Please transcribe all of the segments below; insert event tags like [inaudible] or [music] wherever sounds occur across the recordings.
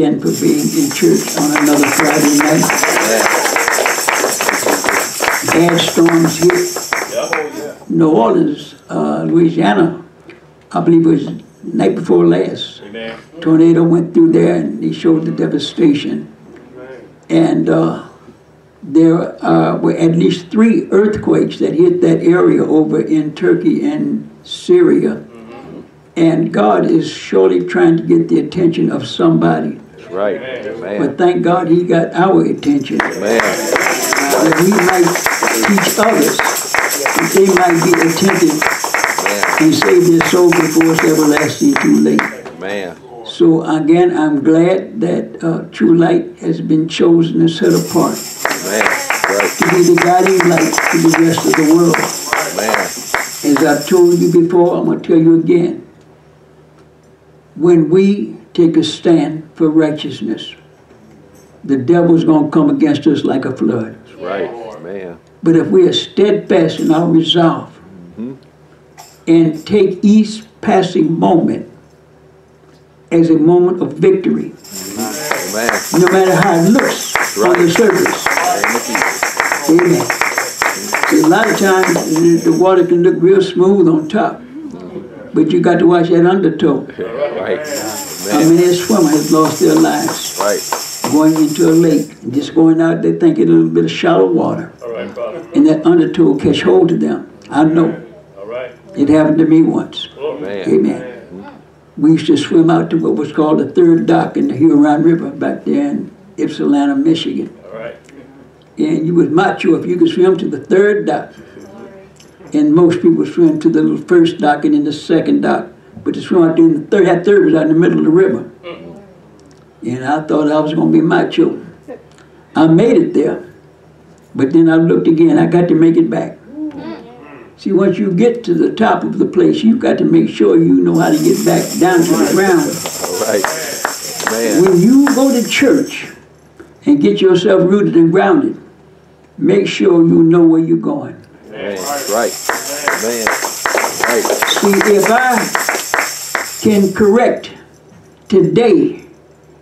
again for being in church on another Friday night. Bad storms hit New Orleans, uh, Louisiana, I believe it was night before last. Amen. Tornado went through there and they showed the devastation. And uh, there uh, were at least three earthquakes that hit that area over in Turkey and Syria. And God is surely trying to get the attention of somebody. Right. But thank God he got our attention. Man. That we might teach others, that they might be attentive and save their soul before it's everlasting too late. Man. So again, I'm glad that uh, True Light has been chosen and set apart. Right. to be the guiding light to the rest of the world. Man. As I've told you before, I'm going to tell you again. When we take a stand for righteousness, the devil's going to come against us like a flood. That's right. Man. But if we are steadfast in our resolve mm-hmm. and take each passing moment as a moment of victory, Amen. no matter how it looks on the surface. Amen. See, a lot of times the the water can look real smooth on top, but you got to watch that undertow. [laughs] Right. How Man. many swimmers have lost their lives Right. going into a lake and just going out there thinking a little bit of shallow water, All right, Father. and that undertow will catch hold of them. I know All right. it happened to me once. Oh, Glory. Man. Amen. We used to swim out to what was called the third dock in the Huron River back there in Ypsilanti, Michigan. All right. And you was macho if you could swim to the third dock. And most people swim to the first dock and then the second dock. But to swim out there in the third, that third was out in the middle of the river. Mm-hmm. And I thought I was gonna be my macho. I made it there. But then I looked again, I got to make it back. Mm-hmm. See, once you get to the top of the place, you've got to make sure you know how to get back down to the ground. All right. Man. When you go to church and get yourself rooted and grounded, make sure you know where you're going. Man. Right. Man. Right. See, if I can correct today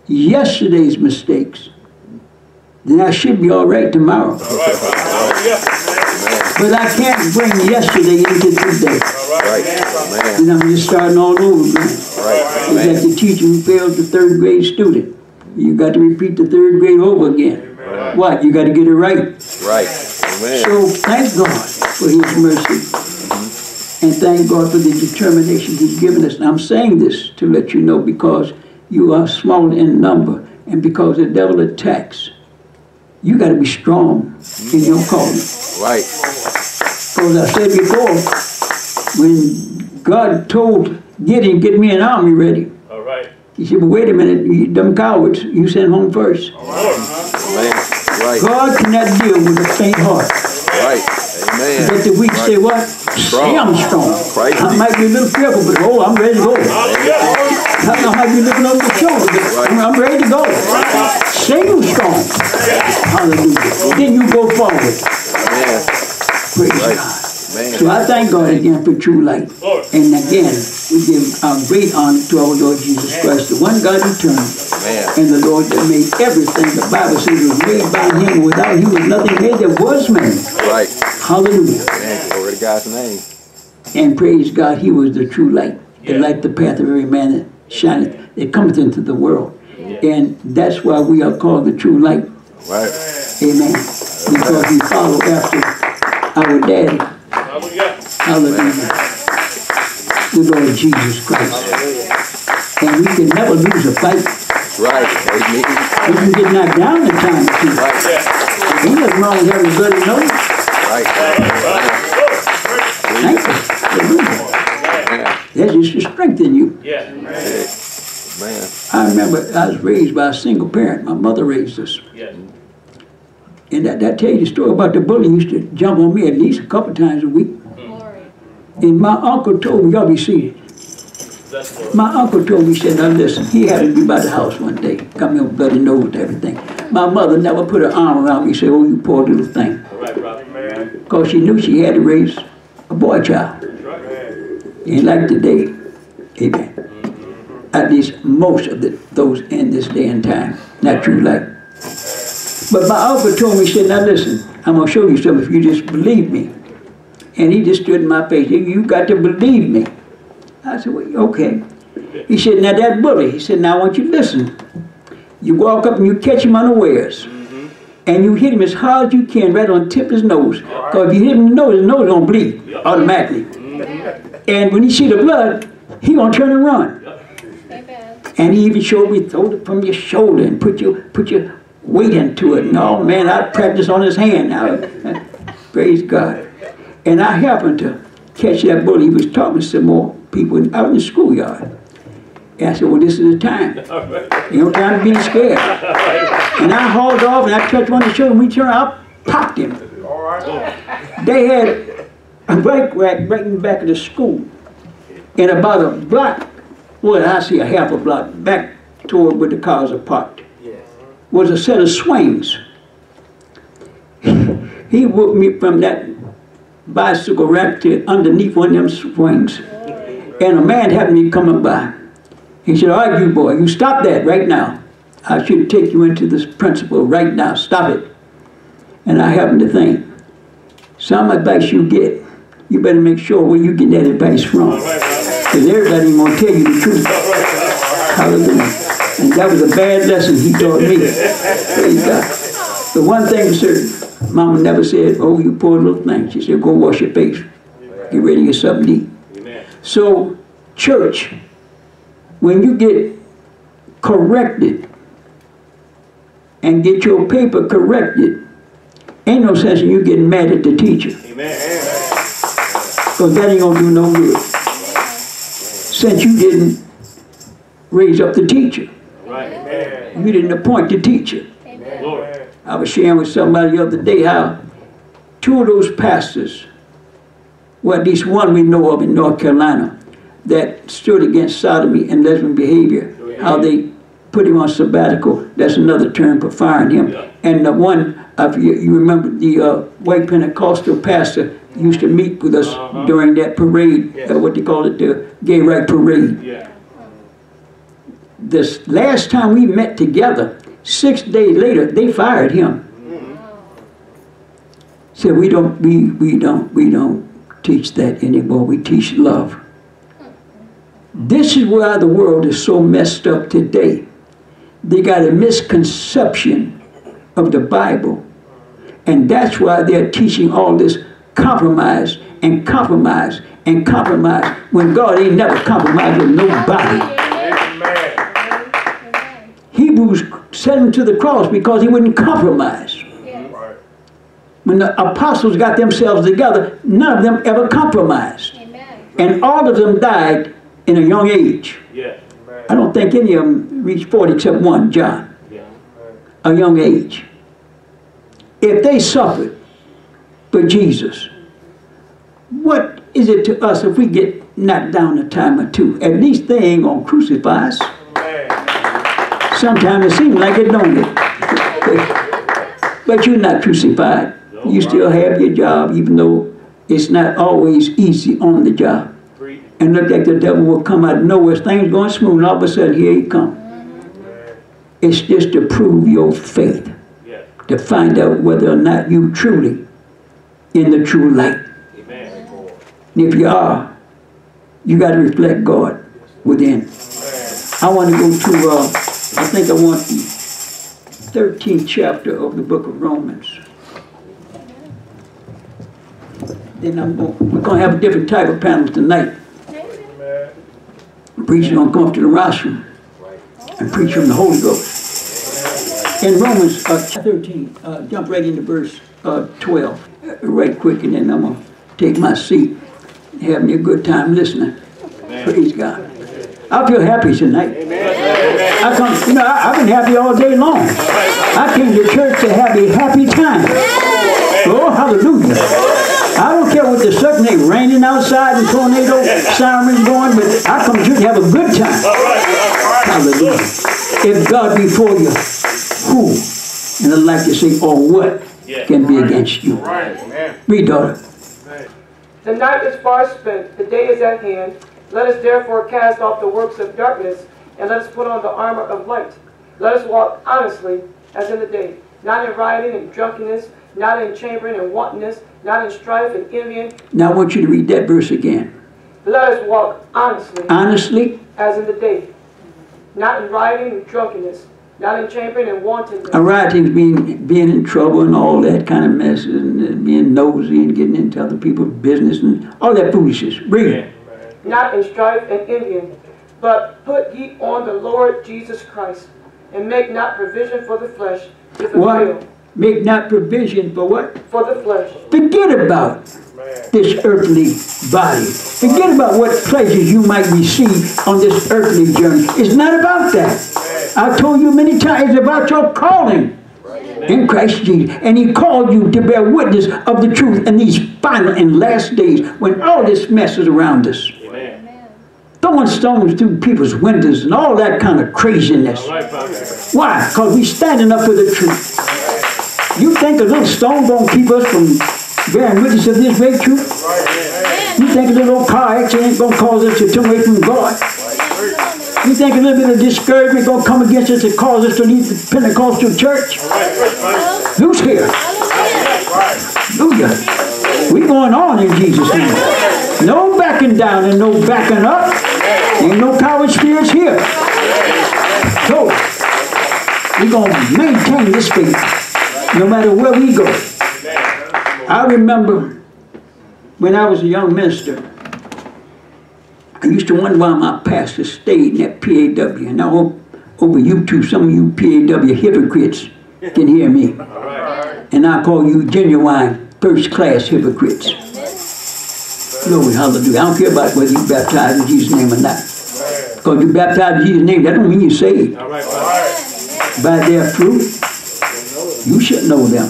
yesterday's mistakes, then I should be all right tomorrow. All right, Father. But I can't bring yesterday into today. Right. Man. Then I'm just starting all over again. Right. It's like the teacher who failed the third grade student. You got to repeat the third grade over again. What? You got to get it right. Right. Amen. So thank God for His mercy. And thank God for the determination He's given us. And I'm saying this to let you know because you are small in number and because the devil attacks. You got to be strong in your calling. Right. Because I said before, when God told Gideon, get me an army ready, All right. he said, well, wait a minute, you dumb cowards, you sent home first. Man. Right. God cannot deal with a faint heart. Right. Amen. Let the weak say what? Say I'm strong. I might be a little fearful, but oh, I'm ready to go. Hallelujah. I might be looking over the shoulder, but I'm, I'm ready to go. Say you're strong. Hallelujah. Then you go forward. Man. Praise Right. God. Man. So I thank God again for true light. And again, we give our great honor to our Lord Jesus Christ, the one God eternal, Man. and the Lord that made everything. The Bible says it was made by him. Without him was nothing made that was made. Right. Hallelujah. Glory to God's name. And praise God, he was the true light, the light, the path of every man that shineth, that cometh into the world. And that's why we are called the true light. Right. Amen. Because we follow after our daddy. Hallelujah. Hallelujah. The Lord Jesus Christ. And we can never lose a fight. Right. Amen. We can get knocked down a time or two. Right. Yeah. Ain't nothing wrong with having a bloody. Right. Thank you. Hallelujah. Man. That's just to strengthen you. Yeah. Man. I remember I was raised by a single parent. My mother raised us. Yes. And that, that tell you the story about the bully used to jump on me at least a couple times a week. And my uncle told me, y'all be seated. My uncle told me, he said, now listen, he had to be by the house one day, got me a bloody nose and everything. My mother never put her arm around me, said, oh, you poor little thing. All right, brother. Man. Because she knew she had to raise a boy child. Ain't like today. Amen. At least most of the, those in this day and time. Not true like. But my uncle told me, he said, now listen, I'm gonna show you something if you just believe me. And he just stood in my face. You you got to believe me. I said, well, okay. He said, now that bully, he said, now I want you to listen. You walk up and you catch him unawares. Mm-hmm. And you hit him as hard as you can, right on the tip of his nose. Because if you hit him in the nose, his nose gonna bleed automatically. Mm-hmm. And when he see the blood, he gonna turn and run. Amen. And he even showed me throw it from your shoulder and put your put your weight into it. No oh, man, I practiced on his hand now. [laughs] Praise God. And I happened to catch that bully. He was talking to some more people out in the schoolyard. And I said, well, this is the time. You know, time to be scared. And I hauled off and I touched one of the children. we turned out, popped him. They had a bike rack right in the back of the school. And about a block, well, I see a half a block back toward where the cars are parked, was a set of swings. [laughs] He whooped me from that bicycle rack to underneath one of them swings. And a man happened to be coming by. He said, all right, you boy, you stop that right now. I should take you into this principal right now. Stop it. And I happened to think, some advice you get, you better make sure where you get that advice from. Because everybody ain't gonna tell you the truth. Hallelujah. And that was a bad lesson he taught me. Praise God. The one thing certain, Mama never said, oh, you poor little thing. She said, go wash your face. Get ready to get something to eat. So, church, when you get corrected and get your paper corrected, ain't no sense in you getting mad at the teacher. Because that ain't gonna do no good. Since you didn't raise up the teacher, Right. Amen. you didn't appoint the teacher. Glory. I was sharing with somebody the other day how two of those pastors, well, at least one we know of in North Carolina, that stood against sodomy and lesbian behavior, how they put him on sabbatical. That's another term for firing him. Yeah. And the one, if you, you remember, the uh, white Pentecostal pastor used to meet with us Uh-huh. during that parade, Yes. uh, what they call it, the gay right parade Yeah. This last time we met together, six days later, they fired him. Said we don't we we don't we don't teach that anymore. We teach love. This is why the world is so messed up today. They got a misconception of the Bible. And that's why they're teaching all this compromise and compromise and compromise when God ain't never compromised with nobody. Amen. Hebrews sent him to the cross because he wouldn't compromise. Yes. Right. When the apostles got themselves together, none of them ever compromised. Amen. And all of them died in a young age. Yeah. I don't think any of them reached 40 except one, John, Yeah. a young age. If they suffered for Jesus, what is it to us if we get knocked down a time or two? At least they ain't gonna crucify us. Sometimes it seems like it, don't it? But you're not crucified. You still have your job, even though it's not always easy on the job. And look like the devil will come out of nowhere. Things going smooth, and all of a sudden, here he come. It's just to prove your faith, to find out whether or not you truly in the true light. And if you are, you got to reflect God within. I want to go to, uh, I think I want the 13th chapter of the book of Romans. Then I'm going, we're going to have a different type of panel tonight. The preacher going to come up to the rostrum and preach from the Holy Ghost. In Romans uh, 13, uh, jump right into verse uh, 12, uh, right quick, and then I'm going to take my seat and have me a good time listening. Praise God. I feel happy tonight. I come, you know, I, I've been happy all day long. I came to church to have a happy time. Oh, hallelujah. I don't care what the circum ain't raining outside and tornado sirens going, but I come to church to have a good time. Hallelujah. If God be for you, who, and I'd like to say, or what can be against you? Read, daughter. The night is far spent, the day is at hand. Let us therefore cast off the works of darkness, and let us put on the armor of light. Let us walk honestly as in the day, not in rioting and drunkenness, not in chambering and wantonness, not in strife and envying. Now I want you to read that verse again. Let us walk honestly Honestly, as in the day, not in rioting and drunkenness, not in chambering and wantonness. a rioting's being being in trouble and all that kind of mess and being nosy and getting into other people's business and all that foolishness. Read it. Not in strife and envying, but put ye on the Lord Jesus Christ, and make not provision for the flesh to fulfill What? Make not provision for what? for the flesh. Forget about this earthly body. Forget about what pleasures you might receive on this earthly journey. It's not about that. I've told you many times about your calling in Christ Jesus. And He called you to bear witness of the truth in these final and last days when all this mess is around us. Amen. Throwing stones through people's windows and all that kind of craziness. All right, Pastor. Why? Because we're standing up for the truth. You think a little stone gonna keep us from bearing witness of this great truth? You think a little car accident gonna cause us to turn away from God? You think a little bit of discouragement gonna come against us and cause us to leave the Pentecostal church? Who's here? Hallelujah. We going on in Jesus' name. No backing down and no backing up. Ain't no coward spirits here. So, we're going to maintain this faith no matter where we go. I remember when I was a young minister, I used to wonder why my pastor stayed in that PAW. And now o- over YouTube, some of you PAW hypocrites can hear me. And I call you genuine first class hypocrites. Glory, hallelujah. I don't care about whether you baptized in Jesus' name or not. Because you baptized in Jesus' name, that don't mean you're saved All right, Pastor. by their fruit, you should know them.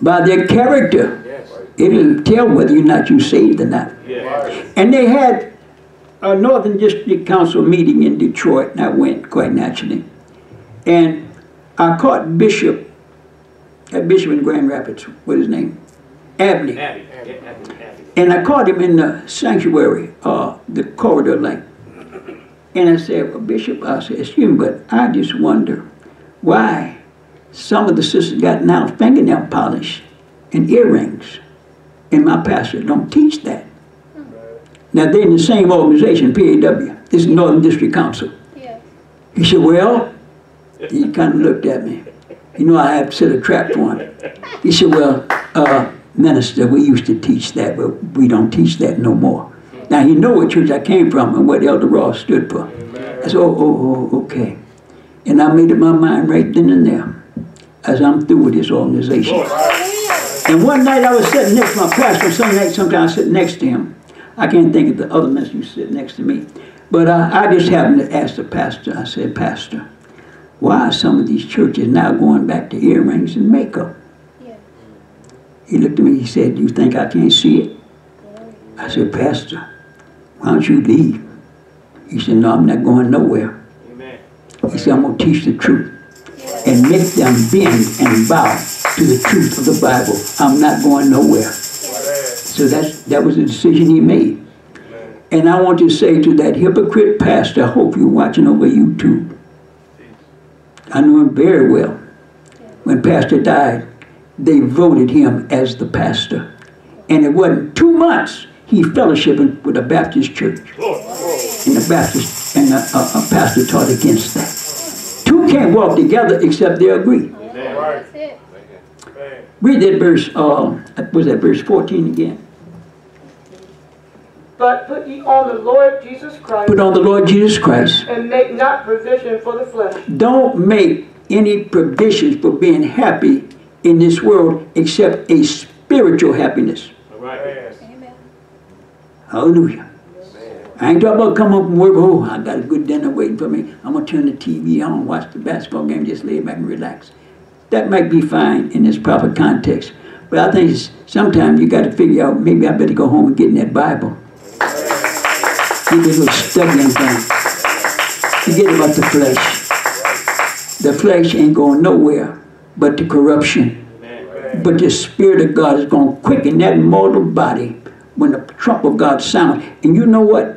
By their character, it'll tell whether or not you're saved or not. Yeah. And they had a Northern District Council meeting in Detroit, and I went quite naturally. And I caught Bishop, that Bishop in Grand Rapids, what his name? Abney. Abby. Abby. And I caught him in the sanctuary, uh, the corridor lane. And I said, well, Bishop, I said, excuse me, but I just wonder why some of the sisters got now fingernail polish and earrings. And my pastor don't teach that. Now they're in the same organization, PAW. This is Northern District Council. Yeah. He said, well, he kind of looked at me. You know, I had set a trap for him. He said, well, uh, minister, we used to teach that, but we don't teach that no more. Now, he know what church I came from and what Elder Ross stood for. I said, oh, oh, oh, okay. And I made up my mind right then and there, as I'm through with this organization. And one night I was sitting next to my pastor. Some night, sometimes I sit next to him. I can't think of the other minister who sit next to me. But uh, I just happened to ask the pastor. I said, Pastor, why are some of these churches now going back to earrings and makeup? Yeah. He looked at me. He said, "You think I can't see it?" I said, "Pastor, why don't you leave?" He said, "No, I'm not going nowhere." Amen. He said, "I'm gonna teach the truth and make them bend and bow to the truth of the Bible. I'm not going nowhere." So that's that was the decision he made. And I want to say to that hypocrite pastor, I hope you're watching over YouTube. I knew him very well. When Pastor died, they voted him as the pastor. And it wasn't two months he fellowshipping with a Baptist church. And the Baptist and a, a, a pastor taught against that. Two can't walk together except they agree. That's it. Read that verse, uh, was that verse 14 again? But put ye on the Lord Jesus Christ, Put on the Lord Jesus Christ. and make not provision for the flesh. Don't make any provisions for being happy in this world except a spiritual happiness. All right. Hallelujah. I ain't talking about coming up from work, oh, I got a good dinner waiting for me. I'm going to turn the TV on, watch the basketball game, just lay back and relax. That might be fine in its proper context. But I think sometimes you got to figure out maybe I better go home and get in that Bible. Get a little studying thing. Forget about the flesh. The flesh ain't going nowhere but to corruption. But the Spirit of God is going to quicken that mortal body when the trump of God sounds. And you know what?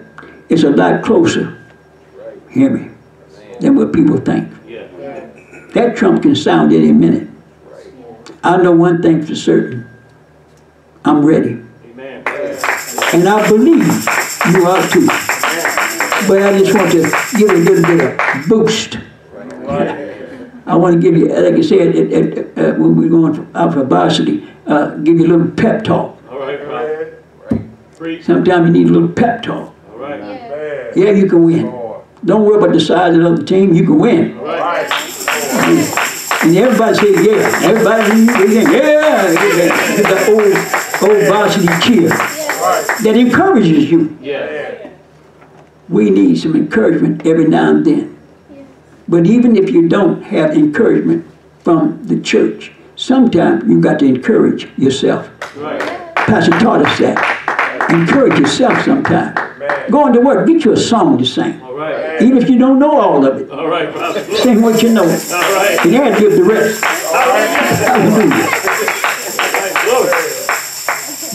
It's a lot closer, hear me, than what people think. That trump can sound any minute. I know one thing for certain. I'm ready. And I believe you are too. But I just want to give a little bit of boost. I want to give you, like I said, it, it, uh, when we're going out for varsity, uh, give you a little pep talk. All right. Sometimes you need a little pep talk. All right. Yeah, you can win. Don't worry about the size of the other team, you can win. All right. And everybody say, yeah. Everybody, yeah, yeah. Get that old, old varsity cheer that encourages you. Yeah. We need some encouragement every now and then. But even if you don't have encouragement from the church, sometimes you got to encourage yourself. Right. Pastor taught us that. Encourage yourself sometimes. Go into work, get you a song to sing. All right. Even if you don't know all of it, All right, prophet. sing what you know. All right. And then give the rest. All right. Hallelujah.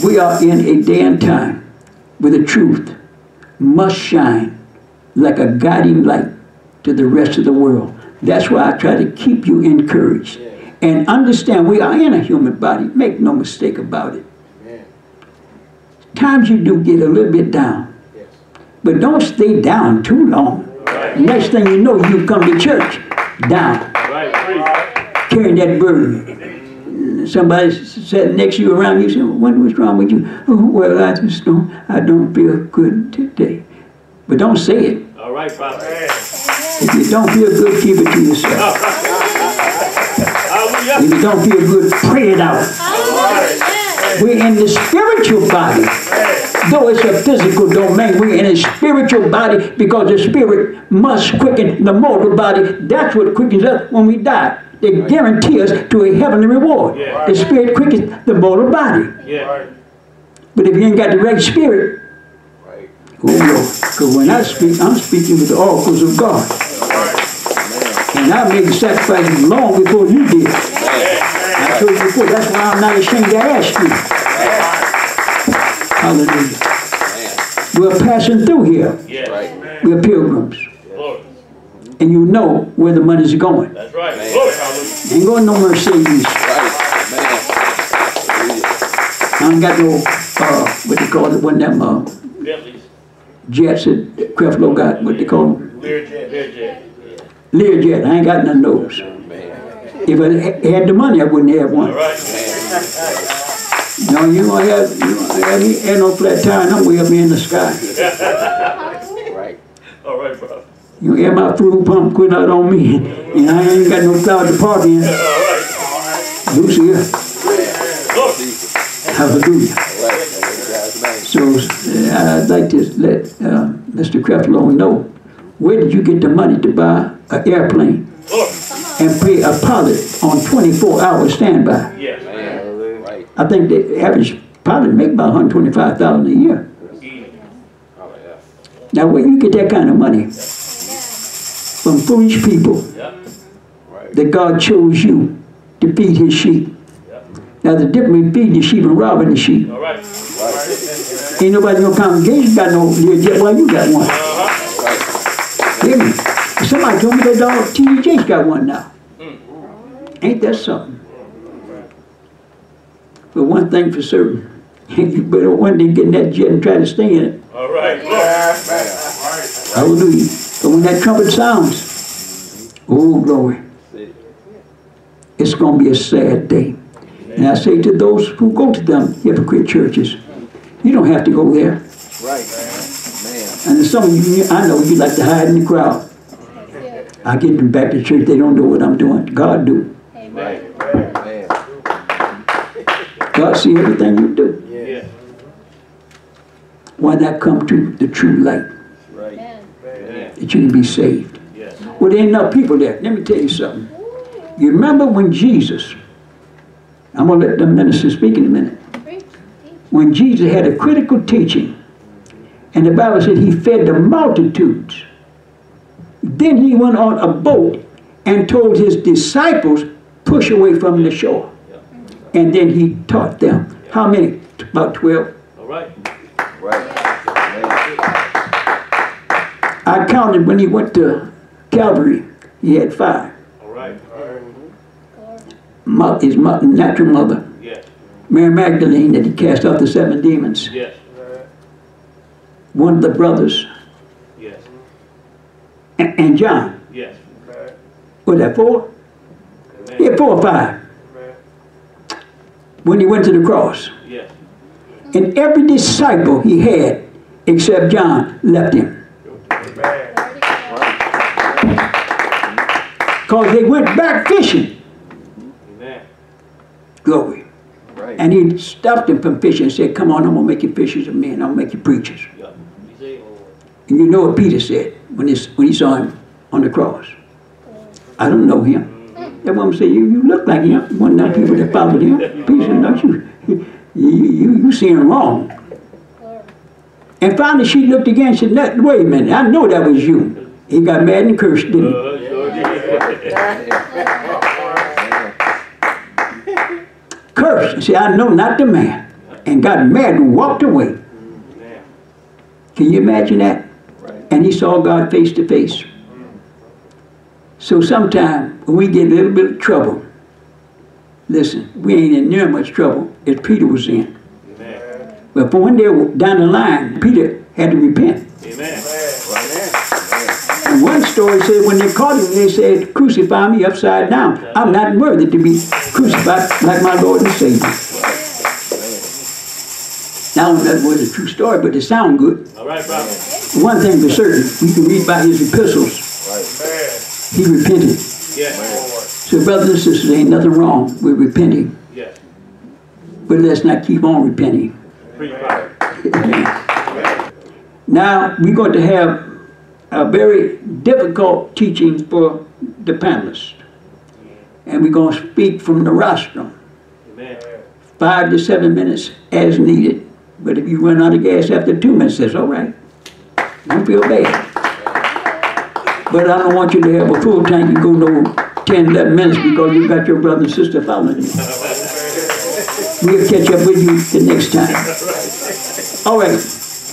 We are in a day and time where the truth must shine like a guiding light to the rest of the world. That's why I try to keep you encouraged. And understand we are in a human body. Make no mistake about it. Times you do get a little bit down. But don't stay down too long. Next thing you know, you come to church down All right. Preach. carrying that burden. Somebody s- sat next to you around you, said, what was wrong with you? Oh, well, I just don't, I don't feel good today. But don't say it. All right, prophet. If you don't feel good, keep it to yourself. [laughs] If you don't feel good, pray it out. We're in the spiritual body. Though it's a physical domain, we're in a spiritual body because the spirit must quicken the mortal body. That's what quickens us when we die. They guarantee us to a heavenly reward. Yeah. The spirit quickens the mortal body. Yeah. But if you ain't got the right spirit, oh Lord, because when I speak, I'm speaking with the oracles of God. And I made the sacrifice long before you did. I told you before, that's why I'm not ashamed to ask you. Hallelujah. We're passing through here. Yeah. We're pilgrims. Glory. And you know where the money's going. That's right. Glory. Ain't going no Mercedes. Right. Man. I ain't got no, uh, what they call it, one of them, uh, Bentleys. jets that Creflo got, what they call them, Learjet. Learjet. Learjet. I ain't got none of those. If I had the money, I wouldn't have one. right. No, you don't have, you don't have, me- have no flat tire, I'm way up in the sky. Right. [laughs] All right, prophet. You have my fuel pump quit out on me, and I ain't got no cloud to park in. All right. Lucia, Glory. hallelujah. Right. So uh, I'd like to let uh, Mr. Creflo know, where did you get the money to buy an airplane. And pay a pilot on 24 hour standby? Yes. Man. Right. I think the average pilot make about 125,000 a year. Now, where you get that kind of money? From foolish people that God chose you to feed his sheep. Now, the difference between feeding the sheep and robbing the sheep. All right. Ain't nobody in your congregation got no Learjet, well, you got one. Hear me? Somebody told me that dog T.D. Jakes got one now. Mm-hmm. Ain't that something? But one thing for certain, you better one day get in that jet and try to stay in it. All right. Glory. Hallelujah. But when that trumpet sounds, oh glory, it's going to be a sad day. And I say to those who go to them hypocrite churches, you don't have to go there. Right. Man. And some of you, I know you like to hide in the crowd. I get them back to church, they don't know what I'm doing. God do. Right. Man. God see everything you do. Yeah. Why not come to the true light Right. Yeah. that you can be saved? Yes. Well, there ain't enough people there. Let me tell you something. You remember when Jesus, I'm going to let the minister speak in a minute. When Jesus had a critical teaching, and the Bible said he fed the multitudes. Then he went on a boat and told his disciples, push away from the shore. And then he taught them. How many? About 12. All. Right. I counted when he went to Calvary, he had five. All right. His mother, natural mother. Yes. Mary Magdalene that he cast out the seven demons. Yes. One of the brothers and, and John. Yes. Was that four? Amen. Yeah, four or five. When he went to the cross. Yes. And every disciple he had, except John, left him. Because they went back fishing. Amen. Glory. Right. And he stopped them from fishing and said, Come on, I'm going to make you fishers of men. I'm going to make you preachers. Yeah. And you know what Peter said when, he when he saw him on the cross? I don't know him. That woman said, You, you look like him. One of them people that followed him. Peter said, No, you, you, you, you seeing wrong. And finally she looked again and said, "No, Wait a minute, I know that was you. He got mad and cursed, didn't he? Cursed. Said, I know not the man. And got mad and walked away. Can you imagine that? And he saw God face to face. So sometime when we get a little bit of trouble, listen, we ain't in near much trouble as Peter was in. Amen. But for one day down the line, Peter had to repent. Amen. And one story said when they caught him, they said, crucify me upside down. I'm not worthy to be crucified like my Lord and Savior. Now, that was a true story, but it sound good. All right, brother. One thing for certain, you can read by his epistles, Right. he repented. Yes. So brothers and sisters, ain't nothing wrong with repenting, Yes. but let's not keep on repenting. Brother. [laughs] Now, we're going to have a very difficult teaching for the panelists. And we're going to speak from the rostrum, Amen. five to seven minutes as needed. But if you run out of gas after two minutes, that's all right. Don't feel bad. But I don't want you to have a full tank and go no 10, 11 minutes because you got your brother and sister following you. We'll catch up with you the next time. All right,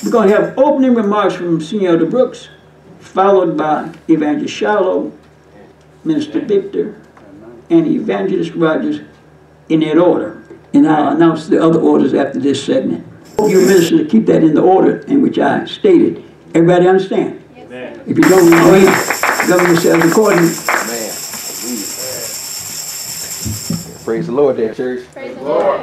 we're going to have opening remarks from Senior Elder Brooks, followed by Evangelist Shallow, Minister Victor, and Evangelist Rogers in that order. And I'll announce the other orders after this segment. Hope you ministers to keep that in the order in which I stated. Everybody understand? Amen. If you don't, then govern yourselves accordingly. Man. Praise the Lord there, church. Praise the Lord.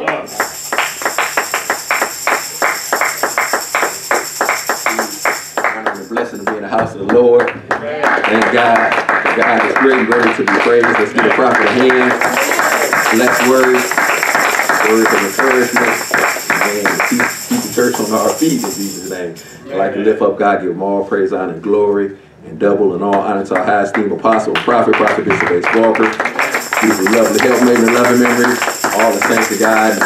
Honor and a blessing to be in the house of the Lord. Thank God. God is great and worthy to be praised. Let's give the prophet a hand. Bless words, words of encouragement. Keep, keep the church on our feet in Jesus' name. I'd like to lift up God, give him all praise, honor, and glory, and double and all honor to our high esteemed apostle prophet, Prophet Bishop H. Walker. These are lovely helpmate and loving memories. All the thanks to God,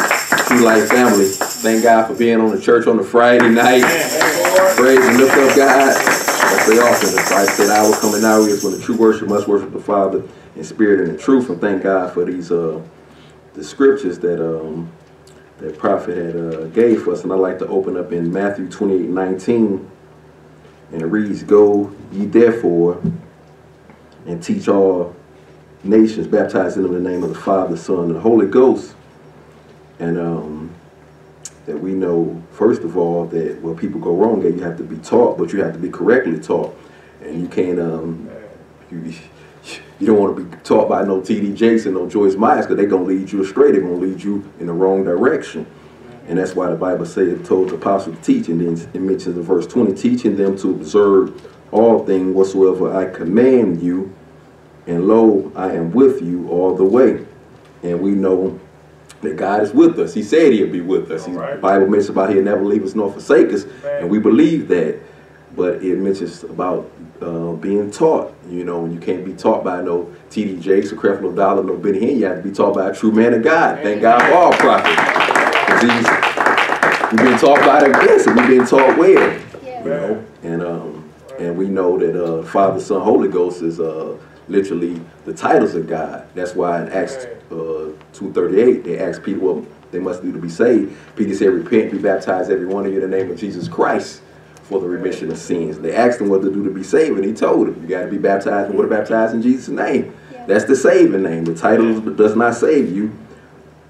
True Life family. Thank God for being on the church on the Friday night. Praise and lift up God. That's the often. As Christ said, I will come and now is when the true worship must worship the Father in spirit and in truth. And thank God for these uh the scriptures that um that prophet had uh, gave for us. And I'd like to open up in Matthew 28, 19. And it reads, Go ye therefore and teach all nations, baptizing them in the name of the Father, the Son, and the Holy Ghost. And um, that we know, first of all, that where people go wrong, that you have to be taught, but you have to be correctly taught. And you can't, um, you, you don't want to be taught by no T.D. Jakes and no Joyce Myers, because they're going to lead you astray. They're going to lead you in the wrong direction. And that's why the Bible says told the apostle to teach, and then it mentions in verse 20, teaching them to observe all things whatsoever I command you, and lo, I am with you all the way. And we know that God is with us. He said he'll be with us. He's, The Bible mentions about he'll never leave us nor forsake us, and we believe that. But it mentions about uh, being taught. You know, you can't be taught by no T.D. Jakes or Creflo Dollar, no Benny Hinn. You have to be taught by a true man of God. Thank God for all prophets. We've been taught by the best, and we've been taught well. You know, and um, and we know that uh, Father, Son, Holy Ghost is uh, literally the titles of God. That's why in Acts uh, two thirty eight they asked Peter what they must do to be saved. Peter said, "Repent, be baptized, every one of you, in the name of Jesus Christ, for the remission of sins. They asked him what to do to be saved, and he told them, you got to be baptized in water, baptized in Jesus' name. That's the saving name. The title does not save you.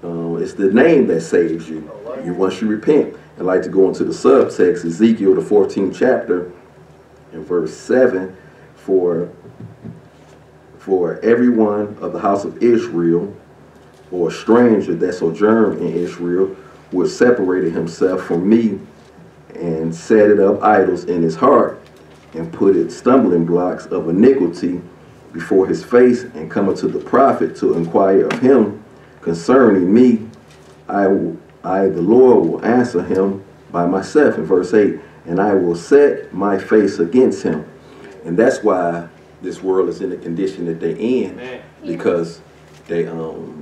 Uh, it's the name that saves you. You once you repent. I'd like to go into the subtext, Ezekiel, the 14th chapter, and verse 7, for for everyone of the house of Israel or a stranger that sojourned in Israel who has separated himself from me and set it up idols in his heart and put it stumbling blocks of iniquity before his face and come unto the prophet to inquire of him concerning me, I, I the Lord will answer him by myself in verse 8, and I will set my face against him. And that's why this world is in the condition that they're in Amen. because they um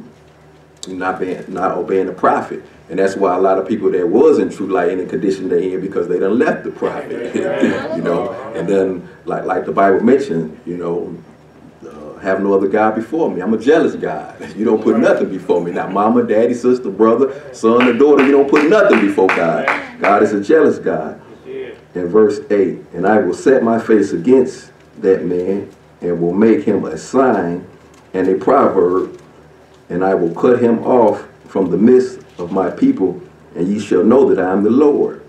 not being not obeying the prophet. And that's why a lot of people that was in true light in the condition they're in because they done left the prophet. [laughs] you know, and then like like the Bible mentioned, you know, uh, have no other God before me. I'm a jealous God. You don't put nothing before me. Not mama, daddy, sister, brother, son, or daughter. You don't put nothing before God. God is a jealous God. In verse 8, and I will set my face against that man and will make him a sign and a proverb, and I will cut him off from the midst of my people, and ye shall know that I am the Lord.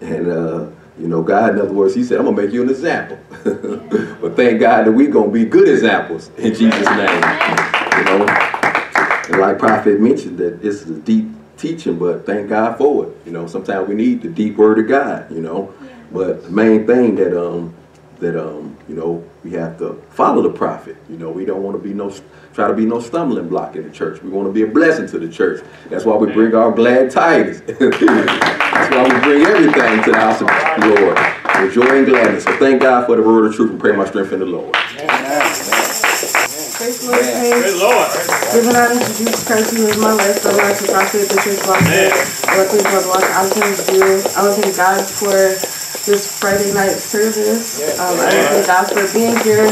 And, uh, you know, God, in other words, he said, I'm going to make you an example. [laughs] but thank God that we're going to be good examples in Jesus' name. You know, and like Prophet mentioned, that this is a deep teaching, but thank God for it. You know, sometimes we need the deep word of God, you know. But the main thing that um that um you know we have to follow the prophet. You know, we don't want to be no try to be no stumbling block in the church. We want to be a blessing to the church. That's why we bring our glad tidings. [laughs] That's why we bring everything to the house of the Lord with joy and gladness. So thank God for the word of truth and pray my strength in the Lord. Praise the Lord, saints. Praise the Lord. Giving honor to Jesus Christ, who is my life, the Lord, to prophet, the church, Lord, Lord, please, Lord, Lord, I want to thank you. I want to thank God for this Friday night service. Um, I want to thank God for being here,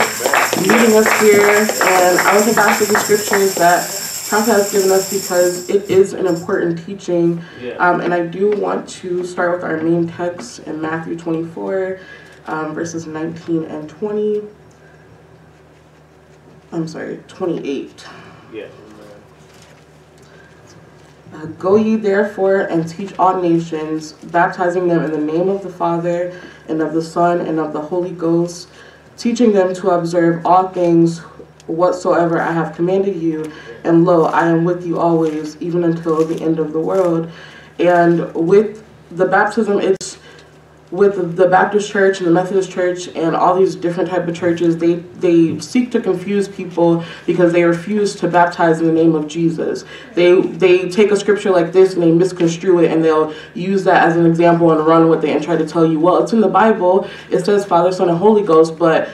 meeting us here, and I want to thank God for the scriptures that Prophet has given us because it is an important teaching. Um, and I do want to start with our main text in Matthew 24, um, verses 19 and 20. I'm sorry, 28. Yes. Uh, Go ye therefore and teach all nations, baptizing them in the name of the Father, and of the Son, and of the Holy Ghost, teaching them to observe all things whatsoever I have commanded you. And lo, I am with you always, even until the end of the world. And with the baptism, it's with the Baptist church and the Methodist church and all these different type of churches, they they seek to confuse people because they refuse to baptize in the name of Jesus. They they take a scripture like this and they misconstrue it and they'll use that as an example and run with it and try to tell you, well, it's in the Bible. It says Father, Son, and Holy Ghost, but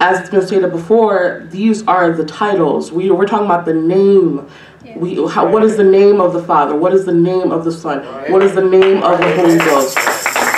as it's been stated before, these are the titles. We we're talking about the name. We how, what is the name of the Father? What is the name of the Son? What is the name of the Holy Ghost?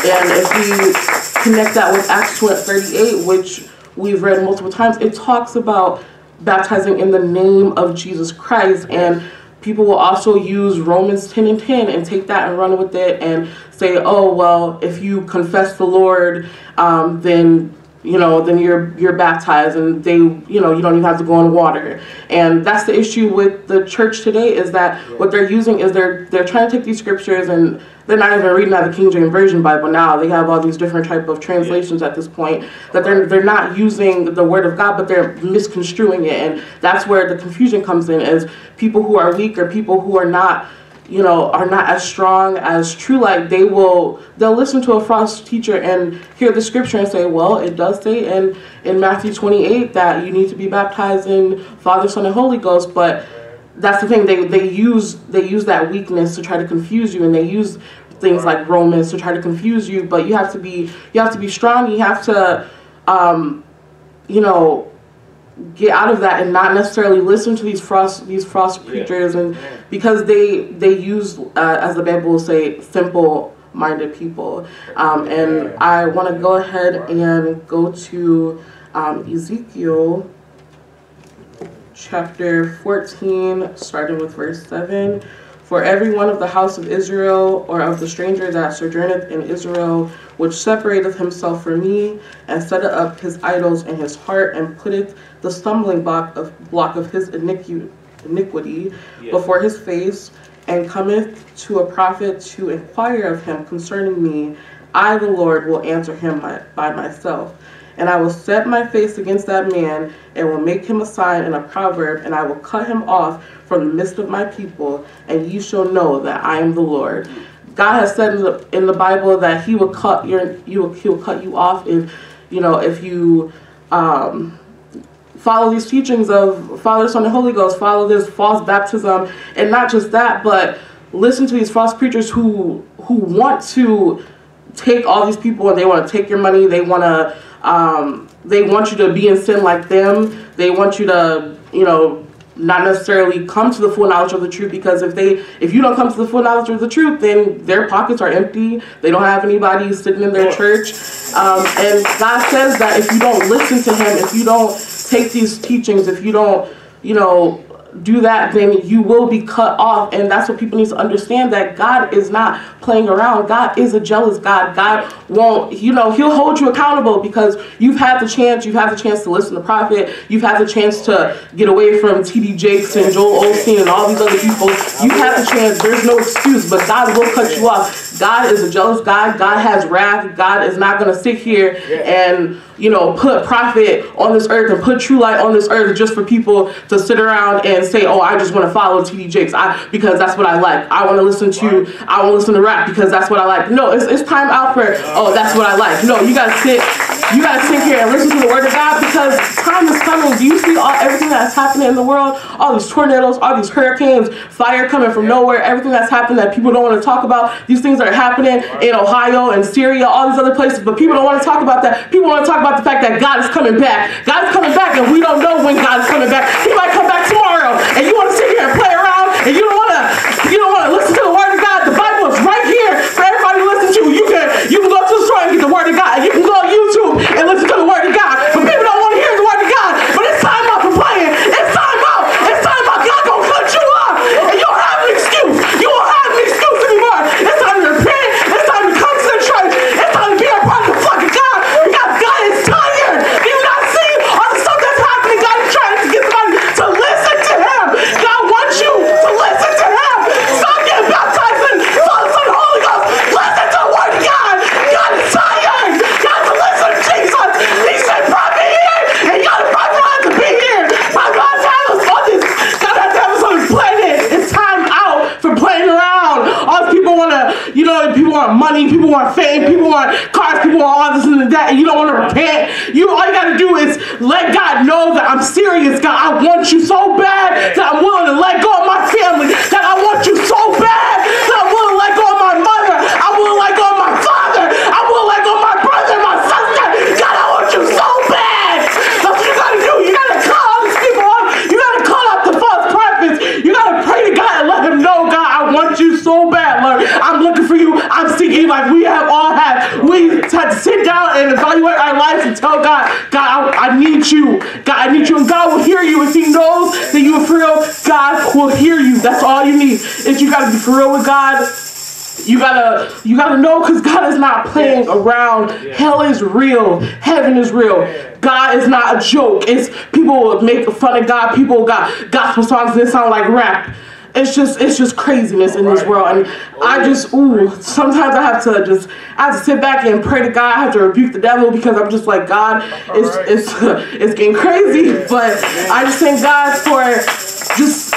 And if we connect that with Acts 38, which we've read multiple times, it talks about baptizing in the name of Jesus Christ. And people will also use Romans 10 and 10 and take that and run with it and say, oh, well, if you confess the Lord, um, then you know, then you're you're baptized and they, you know, you don't even have to go in water. And that's the issue with the church today is that what they're using is they're they're trying to take these scriptures and they're not even reading out the King James Version Bible now. They have all these different type of translations at this point that they're they're not using the word of God, but they're misconstruing it. And that's where the confusion comes in is people who are weak or people who are not you know, are not as strong as true light, they will they'll listen to a false teacher and hear the scripture and say, well, it does say in in Matthew 28 that you need to be baptized in Father, Son, and Holy Ghost, but that's the thing they they use they use that weakness to try to confuse you and they use things like Romans to try to confuse you, but you have to be you have to be strong, you have to um, you know, get out of that and not necessarily listen to these frost these frost preachers and because they they use uh, as the bible will say simple minded people. Um, and i want to go ahead and go to um, ezekiel chapter 14 starting with verse 7 For every one of the house of Israel or of the stranger that sojourneth in Israel, which separateth himself from me, and setteth up his idols in his heart, and putteth the stumbling block of block of his iniqui- iniquity Yes. before his face, and cometh to a prophet to inquire of him concerning me, I the Lord will answer him my, by myself. And I will set my face against that man, and will make him a sign and a proverb, and I will cut him off from the midst of my people, and you shall know that I am the Lord. God has said in the, in the Bible that He will cut your you will, He will cut you off if you know if you um, follow these teachings of Father, Son, and Holy Ghost, follow this false baptism, and not just that, but listen to these false preachers who who want to take all these people and they want to take your money. They want to um, they want you to be in sin like them. They want you to you know not necessarily come to the full knowledge of the truth because if they if you don't come to the full knowledge of the truth then their pockets are empty they don't have anybody sitting in their church um, and god says that if you don't listen to him if you don't take these teachings if you don't you know do that then you will be cut off. And that's what people need to understand that god is not playing around. God is a jealous god. God won't you know he'll hold you accountable because you've had the chance you've had the chance to listen to the prophet. You've had the chance to get away from td jakes and joel osteen and all these other people. You've had the chance. There's no excuse but god will cut you off. God is a jealous god. God has wrath. God is not going to sit here and you know put prophet on this earth and put true light on this earth just for people to sit around and say oh i just want to follow td jakes. I, because that's what i like. I want to listen to i want to listen to rap because that's what i like. No it's, it's time out for oh that's what i like. No you gotta sit you gotta sit here and listen to the word of god because time is coming. Do you see all everything that's happening in the world? All these tornadoes all these hurricanes fire coming from nowhere everything that's happening that people don't want to talk about. These things are happening in ohio and syria all these other places but people don't want to talk about that. People want to talk about the fact that god is coming back. God is coming back and we don't know when god is coming back. He might come back tomorrow and you want to sit here and play around and you don't want to you don't want to listen to the word of god the bible is right here for everybody to listen to you can you can go to the store and get the word of god and you can go on youtube and listen to the word of god but people don't want to hear the word of god but it's time out for playing it's time out it's time out god gonna cut you off and you don't have an excuse you won't have an excuse anymore it's time to repent it's time to come to the church it's time to be a part of the fucking god because god is tired do you not see all the stuff that's happening god is trying to get somebody to listen to him god wants you to listen to him stop getting baptized in Father, Son, and Holy Ghost listen to the word of god god is tired god to listen to jesus he said prophet here and you got a prophet has to be here prophet has to have us on this god has to have us on this planet it's time out for playing around all these people want to you know people want money people want fame people want cars people want all this and that and you don't want to repent. You all you got to do is let god know that i'm serious god. I want you so bad that i'm willing to let go of my family that i want you so bad that i'm willing to let go of my mother i'm willing to let go of my father i'm willing to let go of my brother and my sister god i want you so bad that's what you got to do you got to cut all these people off you got to cut off the false prophets you got to pray to god and let him know god i want you so bad lord i'm looking for like we have all had we had to sit down and evaluate our lives and tell god god i, I need you god i need you and god will hear you if he knows that you are for real god will hear you that's all you need is you got to be for real with god you gotta you gotta know because God is not playing around. Hell is real. Heaven is real. God is not a joke. It's people make fun of God. People got gospel songs that sound like rap. It's just it's just craziness in this world. And I just ooh, sometimes I have to just I have to sit back and pray to God. I have to rebuke the devil because I'm just like God, it's it's [laughs] it's getting crazy. But I just thank God for just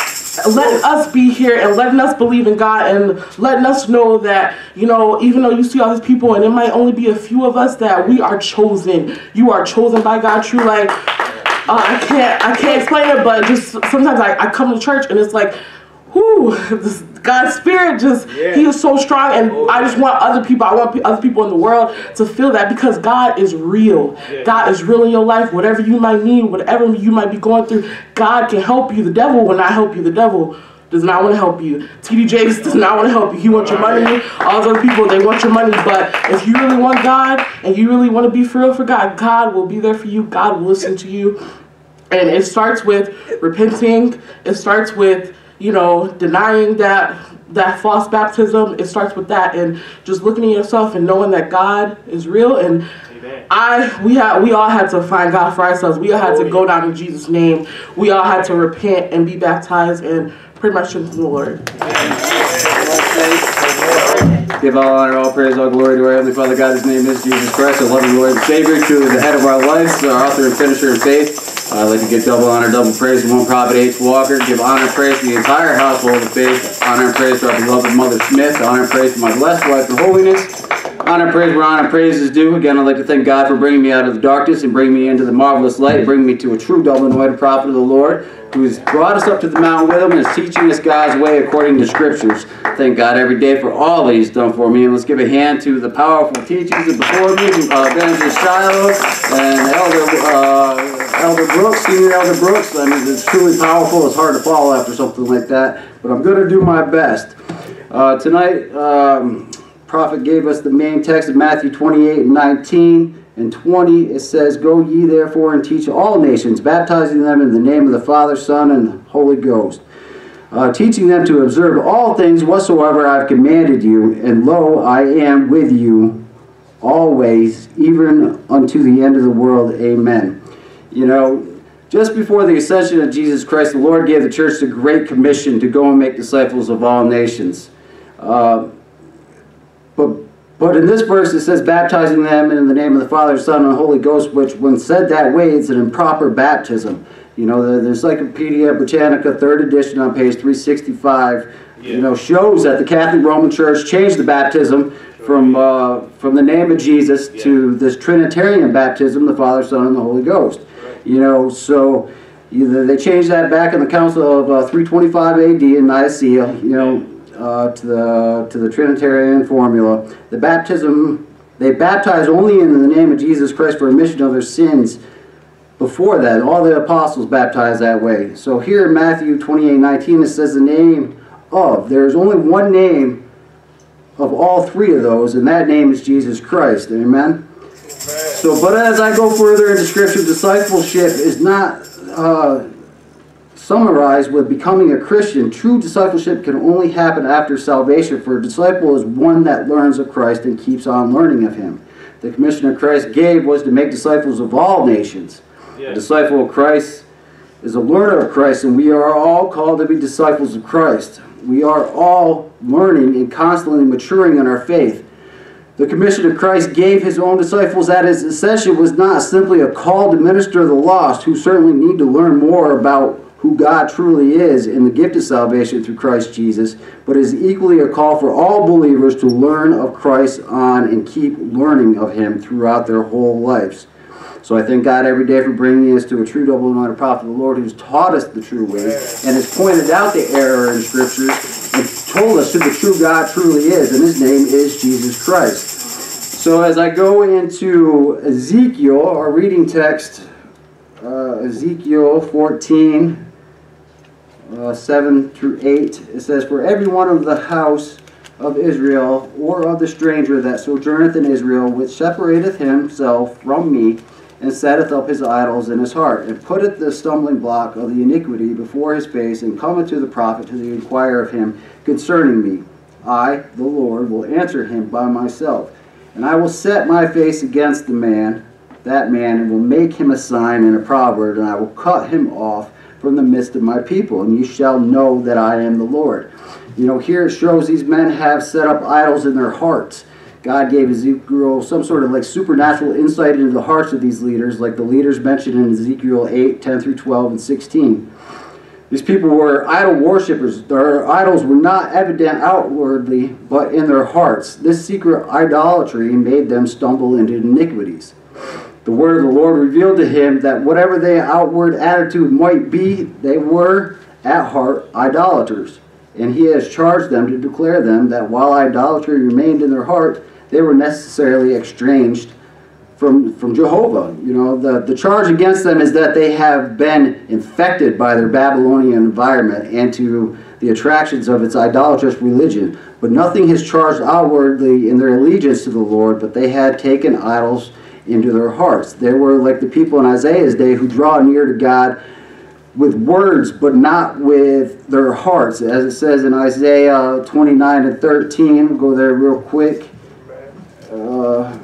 letting us be here and letting us believe in God and letting us know that, you know, even though you see all these people and it might only be a few of us, that we are chosen. You are chosen by God. True, like, uh, I can't, I can't explain it, but just sometimes I, I come to church and it's like, whoo, [laughs] this God's spirit just, he is so strong. And oh, I just want other people, I want other people in the world to feel that because God is real. God is real in your life. Whatever you might need, whatever you might be going through, God can help you. The devil will not help you. The devil does not want to help you. TD Jakes does not want to help you. He wants your money. All those other people, they want your money. But if you really want God and you really want to be for real for God, God will be there for you. God will listen to you. And it starts with repenting. It starts with, you know, denying that that false baptism, it starts with that and just looking at yourself and knowing that God is real and Amen. I we had we all had to find God for ourselves. We all had to go oh, down in Jesus' name. We all had to repent and be baptized and pretty much trust in the Lord. Give all honor, all praise, all glory to our Heavenly Father God. His name is Jesus Christ, our loving Lord and Savior, to the head of our lives, our author and finisher of faith. I'd like to give double honor, double praise to one prophet H. Walker. Give honor and praise to the entire household of faith. Honor and praise to our beloved Mother Smith. Honor and praise to my blessed wife in holiness. Honor and praise where honor and praise is due. Again, I'd like to thank God for bringing me out of the darkness and bringing me into the marvelous light, bringing me to a true double anointed prophet of the Lord, who's brought us up to the mountain with him and is teaching us God's way according to scriptures. Thank God every day for all that he's done for me. And let's give a hand to the powerful teachings of before me, uh, Evangelist Shiloh and Elder, uh, Elder Brooks, Senior Elder Brooks. I mean, it's truly powerful. It's hard to follow after something like that, but I'm going to do my best. Uh, tonight, um, prophet gave us the main text of Matthew 28 and 19 and 20. It says, Go ye therefore and teach all nations, baptizing them in the name of the Father, Son, and Holy Ghost, uh, teaching them to observe all things whatsoever I have commanded you. And lo, I am with you always, even unto the end of the world. Amen. You know, just before the ascension of Jesus Christ, the Lord gave the church the great commission to go and make disciples of all nations. Uh, but but in this verse it says baptizing them in the name of the Father, Son, and Holy Ghost, which when said that way, it's an improper baptism. You know, the, Encyclopedia Britannica, third edition on page 365, you know, shows that the Catholic Roman Church changed the baptism from uh, from the name of Jesus to this Trinitarian baptism, the Father, Son, and the Holy Ghost. You know, so either they changed that back in the Council of uh, 325 AD in Nicaea. You know, uh, to the to the Trinitarian formula. The baptism they baptize only in the name of Jesus Christ for remission of their sins. Before that, all the apostles baptized that way. So here in Matthew 28, 19, it says the name of. There is only one name of all three of those, and that name is Jesus Christ. Amen. So, but as I go further into Scripture, discipleship is not uh, summarized with becoming a Christian. True discipleship can only happen after salvation, for a disciple is one that learns of Christ and keeps on learning of Him. The commission of Christ gave was to make disciples of all nations. A disciple of Christ is a learner of Christ, and we are all called to be disciples of Christ. We are all learning and constantly maturing in our faith. The commission of Christ gave his own disciples at his ascension was not simply a call to minister to the lost, who certainly need to learn more about who God truly is in the gift of salvation through Christ Jesus, but is equally a call for all believers to learn of Christ on and keep learning of him throughout their whole lives. So I thank God every day for bringing us to a true double anointed prophet of the Lord who's taught us the true way and has pointed out the error in scriptures and told us who the true God truly is, and his name is Jesus Christ. So as I go into Ezekiel, our reading text, uh, Ezekiel 14, uh, 7 through 8, it says, For every one of the house of Israel, or of the stranger that sojourneth in Israel, which separateth himself from me, and setteth up his idols in his heart, and putteth the stumbling block of the iniquity before his face, and cometh to the prophet to inquire of him concerning me. I, the Lord, will answer him by myself. And I will set my face against the man, that man, and will make him a sign and a proverb, and I will cut him off from the midst of my people, and you shall know that I am the Lord. You know, here it shows these men have set up idols in their hearts. God gave Ezekiel some sort of like supernatural insight into the hearts of these leaders, like the leaders mentioned in Ezekiel 8, 10 through 12, and 16. These people were idol worshippers. Their idols were not evident outwardly, but in their hearts. This secret idolatry made them stumble into iniquities. The word of the Lord revealed to him that whatever their outward attitude might be, they were at heart idolaters. And he has charged them to declare them that while idolatry remained in their heart, they were necessarily estranged from, from Jehovah. You know, the, the charge against them is that they have been infected by their Babylonian environment and to the attractions of its idolatrous religion. But nothing has charged outwardly in their allegiance to the Lord, but they had taken idols into their hearts. They were like the people in Isaiah's day who draw near to God with words, but not with their hearts. As it says in Isaiah 29 and 13, we'll go there real quick. Uh,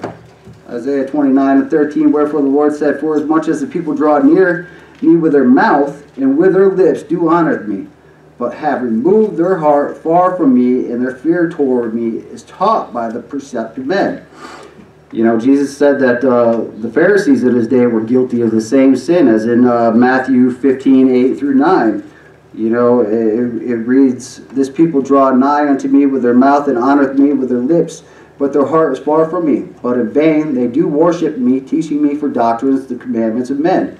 Isaiah 29 and 13, wherefore the Lord said, For as much as the people draw near me with their mouth and with their lips do honor me, but have removed their heart far from me, and their fear toward me is taught by the perceptive men. You know, Jesus said that uh, the Pharisees of his day were guilty of the same sin as in uh, Matthew 15, 8 through 9. You know, it, it reads, This people draw nigh unto me with their mouth and honoreth me with their lips, but their heart is far from me. But in vain they do worship me, teaching me for doctrines the commandments of men.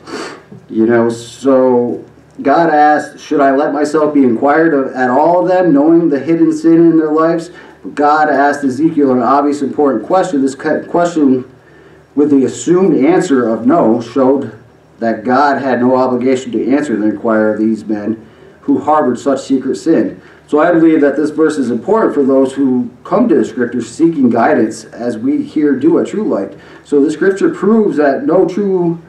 You know, so God asked, Should I let myself be inquired of at all of them, knowing the hidden sin in their lives? But God asked Ezekiel an obvious important question. This question, with the assumed answer of no, showed that God had no obligation to answer the inquiry of these men who harbored such secret sin. So I believe that this verse is important for those who come to the scripture seeking guidance, as we here do at True Light. So the scripture proves that no true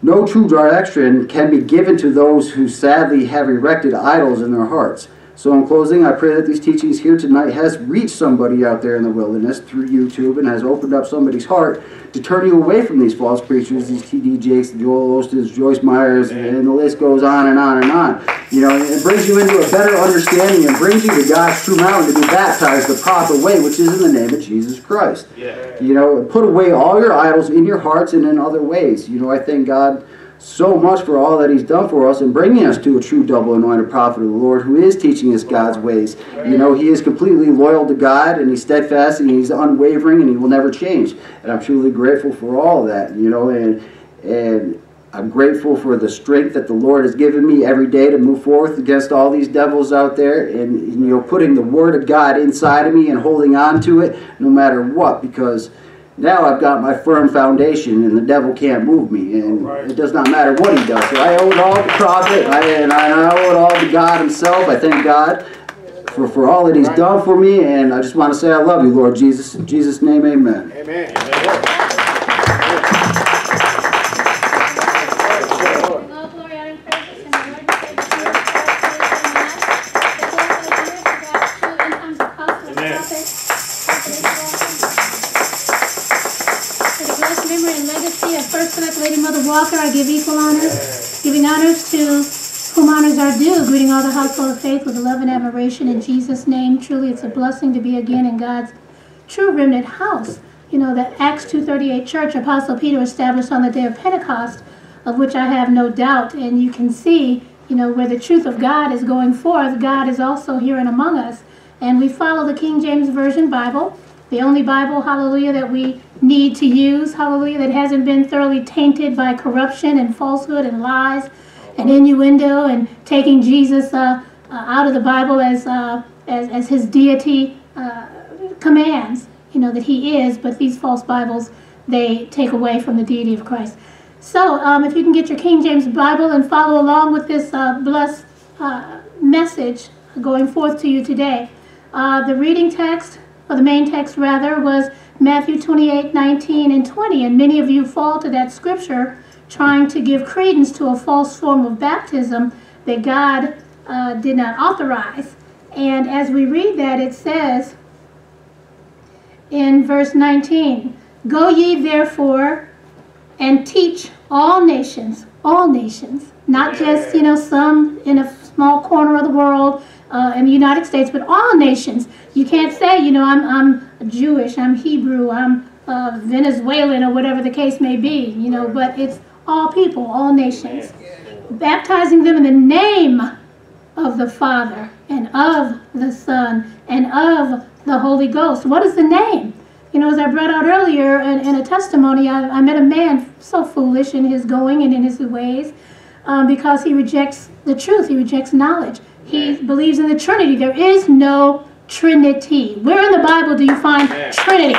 no true direction can be given to those who sadly have erected idols in their hearts. So in closing, I pray that these teachings here tonight has reached somebody out there in the wilderness through YouTube and has opened up somebody's heart to turn you away from these false preachers, these T.D. Jakes, Joel Osteens, Joyce Meyers, and the list goes on and on and on. You know, it brings you into a better understanding and brings you to God's true mountain to be baptized the proper way, which is in the name of Jesus Christ. Yeah. You know, put away all your idols in your hearts and in other ways. You know, I thank God so much for all that he's done for us and bringing us to a true double anointed prophet of the Lord who is teaching us God's ways. You know, he is completely loyal to God and he's steadfast and he's unwavering and he will never change. And I'm truly grateful for all that, you know, and and I'm grateful for the strength that the Lord has given me every day to move forth against all these devils out there and you know putting the word of God inside of me and holding on to it no matter what because now I've got my firm foundation and the devil can't move me and Right. it does not matter what he does. So I owe it all to prophet and I, and I owe it all to God himself. I thank God for, for all that he's done for me and I just want to say I love you Lord Jesus. In Jesus' name amen. All household of faith with love and admiration in Jesus' name. Truly, it's a blessing to be again in God's true remnant house. You know, the Acts 2.38 church Apostle Peter established on the day of Pentecost, of which I have no doubt. And you can see, you know, where the truth of God is going forth, God is also here and among us. And we follow the King James Version Bible, the only Bible, hallelujah, that we need to use, hallelujah, that hasn't been thoroughly tainted by corruption and falsehood and lies and innuendo and taking Jesus uh, uh, out of the Bible as, uh, as, as his deity uh, commands, you know, that he is, but these false Bibles, they take away from the deity of Christ. So, um, if you can get your King James Bible and follow along with this uh, blessed uh, message going forth to you today. The reading text, or the main text rather, was Matthew 28 19 and 20. And many of you fall to that scripture trying to give credence to a false form of baptism that God uh, did not authorize. And as we read that, it says in verse 19 Go ye therefore and teach all nations, all nations, not just, you know, some in a small corner of the world uh, in the United States, but all nations. You can't say, you know, I'm, I'm Jewish, I'm Hebrew, I'm uh, Venezuelan, or whatever the case may be, you know, but it's all people, all nations. Baptizing them in the name of the Father and of the Son and of the Holy Ghost. What is the name? You know, as I brought out earlier in, in a testimony, I, I met a man so foolish in his going and in his ways um, because he rejects the truth, he rejects knowledge. He believes in the Trinity. There is no Trinity. Where in the Bible do you find Trinity?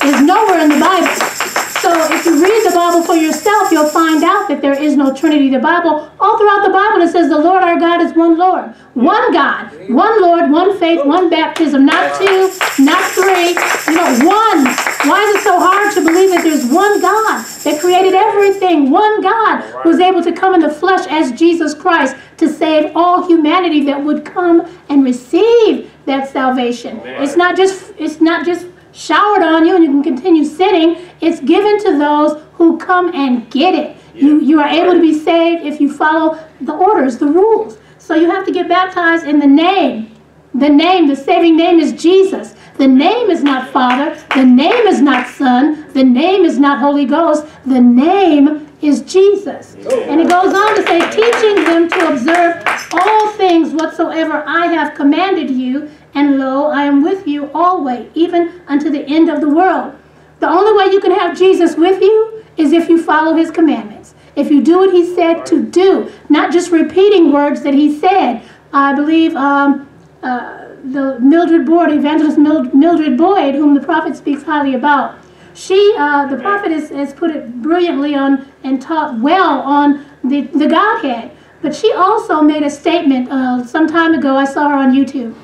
There's nowhere in the Bible. So if you read the Bible for yourself, you'll find out that there is no Trinity. The Bible, all throughout the Bible, it says the Lord our God is one Lord, one God, one Lord, one faith, one baptism, not two, not three, you know, one. Why is it so hard to believe that there's one God that created everything? One God was able to come in the flesh as Jesus Christ to save all humanity that would come and receive that salvation. It's not just it's not just showered on you and you can continue sinning. It's given to those who come and get it. You, you are able to be saved if you follow the orders, the rules. So you have to get baptized in the name. The name, the saving name is Jesus. The name is not Father. The name is not Son. The name is not Holy Ghost. The name is Jesus. Oh, and it goes on to say, teaching them to observe all things whatsoever I have commanded you. And lo, I am with you always, even unto the end of the world. The only way you can have Jesus with you is if you follow his commandments. If you do what he said to do, not just repeating words that he said. I believe um, uh, the Mildred Boyd, evangelist Mildred Boyd, whom the prophet speaks highly about. She, uh, the prophet has, has put it brilliantly on and taught well on the, the Godhead. But she also made a statement uh, some time ago. I saw her on YouTube.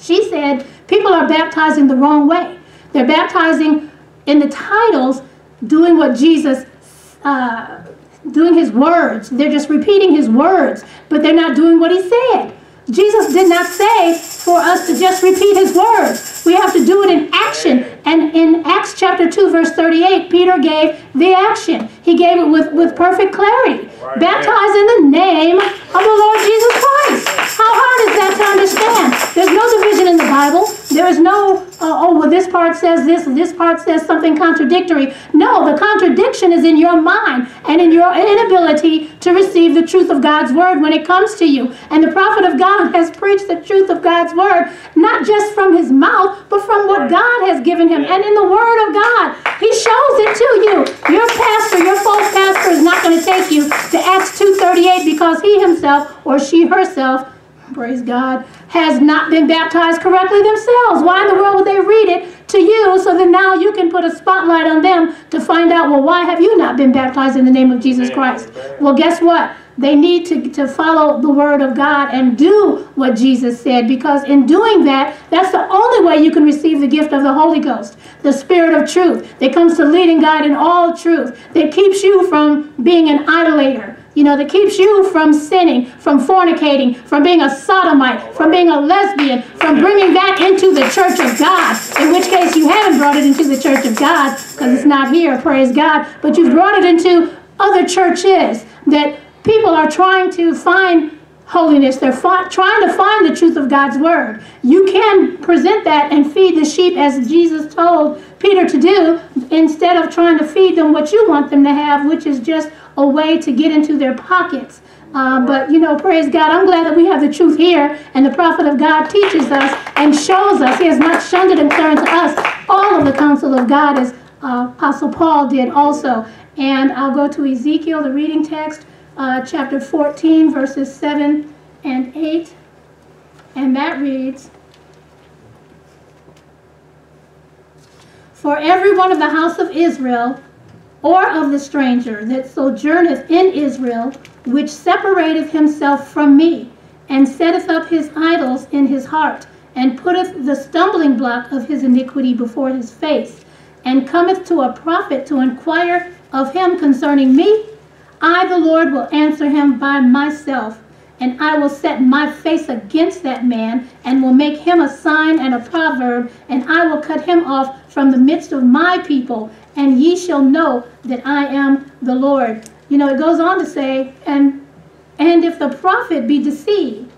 She said people are baptizing the wrong way. They're baptizing in the titles, doing what Jesus, uh, doing his words. They're just repeating his words, but they're not doing what he said. Jesus did not say for us to just repeat his words. We have to do it in action. And in Acts chapter 2, verse 38, Peter gave the action. He gave it with, with perfect clarity. Right. Baptize in the name of the Lord Jesus Christ. How hard is that to understand? There's no division in the Bible. There is no, uh, oh, well, this part says this and this part says something contradictory. No, the contradiction is in your mind and in your inability to receive the truth of God's word when it comes to you. And the prophet of God [laughs] has preached the truth of God's word, not just from his mouth, but from what God has given him. And in the word of God, he shows it to you. Your pastor, your false pastor is not going to take you to Acts 2.38 because he himself or she herself, praise God, has not been baptized correctly themselves. Why in the world would they read it to you so that now you can put a spotlight on them to find out, well, why have you not been baptized in the name of Jesus Christ? Well, guess what? They need to, to follow the word of God and do what Jesus said because in doing that, that's the only way you can receive the gift of the Holy Ghost, the Spirit of truth that comes to lead and guide in all truth, that keeps you from being an idolater, you know, that keeps you from sinning, from fornicating, from being a sodomite, from being a lesbian, from bringing that into the church of God. In which case, you haven't brought it into the church of God because it's not here, praise God, but you've brought it into other churches that people are trying to find holiness. They're trying to find the truth of God's word. You can present that and feed the sheep as Jesus told Peter to do instead of trying to feed them what you want them to have, which is just a way to get into their pockets. Uh, but, you know, praise God, I'm glad that we have the truth here, and the prophet of God teaches us and shows us. He has not shunned it and turned to us all of the counsel of God, as uh, Apostle Paul did also. And I'll go to Ezekiel, the reading text, uh, chapter 14, verses 7 and 8. And that reads, For every one of the house of Israel, or of the stranger that sojourneth in Israel, which separateth himself from me, and setteth up his idols in his heart, and putteth the stumbling block of his iniquity before his face, and cometh to a prophet to inquire of him concerning me, I, the Lord, will answer him by myself, and I will set my face against that man, and will make him a sign and a proverb, and I will cut him off from the midst of my people, and ye shall know that I am the Lord. You know, it goes on to say, and and if the prophet be deceived,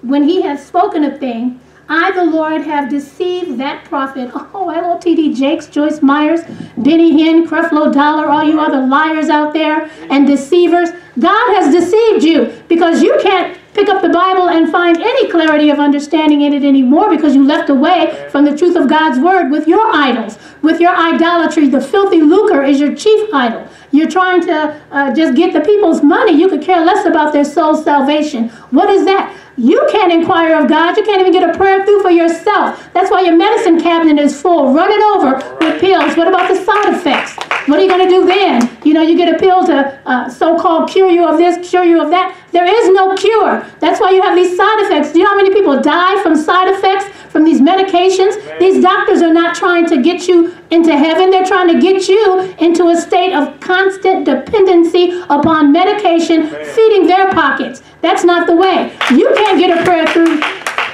when he has spoken a thing, I, the Lord, have deceived that prophet. Oh, hello, T.D. Jakes, Joyce Meyers, Benny Hinn, Creflo Dollar, all you other liars out there and deceivers. God has deceived you because you can't pick up the Bible and find any clarity of understanding in it anymore because you left away from the truth of God's word with your idols, with your idolatry. The filthy lucre is your chief idol. You're trying to uh, just get the people's money. You could care less about their soul's salvation. What is that? You can't inquire of God. You can't even get a prayer through for yourself. That's why your medicine cabinet is full, running over with pills. What about the side effects? What are you going to do then? You know, you get a pill to uh, so-called cure you of this, cure you of that. There is no cure. That's why you have these side effects. Do you know how many people die from side effects from these medications? These doctors are not trying to get you into heaven. They're trying to get you into a state of constant dependency upon medication, feeding their pockets. That's not the way. You can't get a prayer through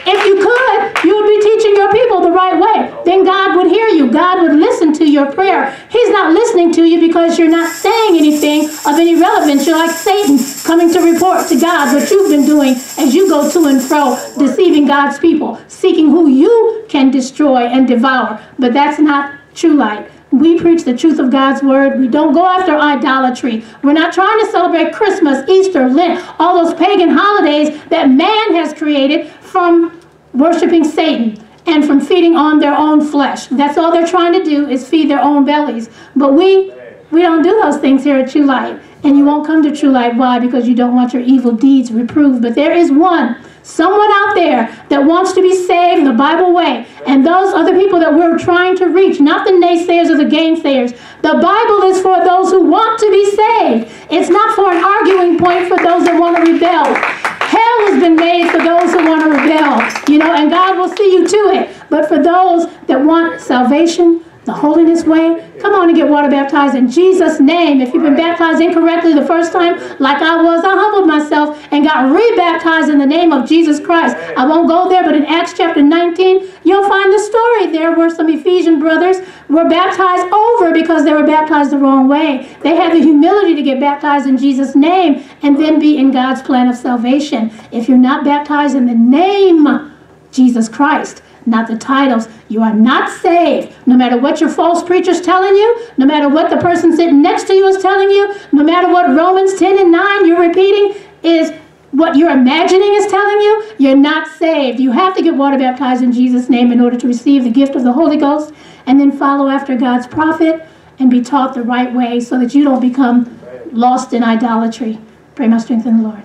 if you could, you would be teaching your people the right way. Then God would hear you. God would listen to your prayer. He's not listening to you because you're not saying anything of any relevance. You're like Satan coming to report to God what you've been doing as you go to and fro, deceiving God's people, seeking who you can destroy and devour. But that's not true light. We preach the truth of God's word. We don't go after idolatry. We're not trying to celebrate Christmas, Easter, Lent, all those pagan holidays that man has created from worshiping Satan and from feeding on their own flesh. That's all they're trying to do is feed their own bellies. But we we don't do those things here at True Light. And you won't come to True Light. Why? Because you don't want your evil deeds reproved. But there is one, someone out there that wants to be saved the Bible way. And those other people that we're trying to reach, not the naysayers or the gainsayers. The Bible is for those who want to be saved. It's not for an arguing point for those that want to rebel. Hell has been made for those who want to rebel, you know, and God will see you to it. But for those that want salvation, the holiness way, come on and get water baptized in Jesus' name. If you've been baptized incorrectly the first time, like I was, I humbled myself and got rebaptized in the name of Jesus Christ. I won't go there, but in Acts chapter 19, you'll find the story. There were some Ephesian brothers were baptized over because they were baptized the wrong way. They had the humility to get baptized in Jesus' name and then be in God's plan of salvation. If you're not baptized in the name Jesus Christ, not the titles. You are not saved. No matter what your false preacher's telling you, no matter what the person sitting next to you is telling you, no matter what Romans 10 and 9 you're repeating is what you're imagining is telling you, you're not saved. You have to get water baptized in Jesus' name in order to receive the gift of the Holy Ghost and then follow after God's prophet and be taught the right way so that you don't become lost in idolatry. Pray my strength in the Lord.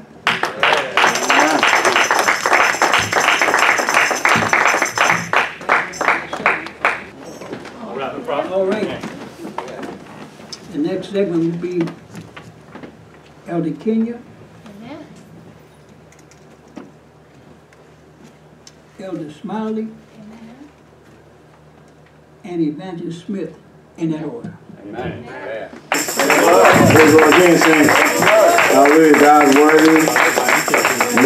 Segment will be Elder Kenya, Amen. Elder Smiley, and Evangelist Smith in that order. Praise the Lord again, saints. Hallelujah. God is worthy.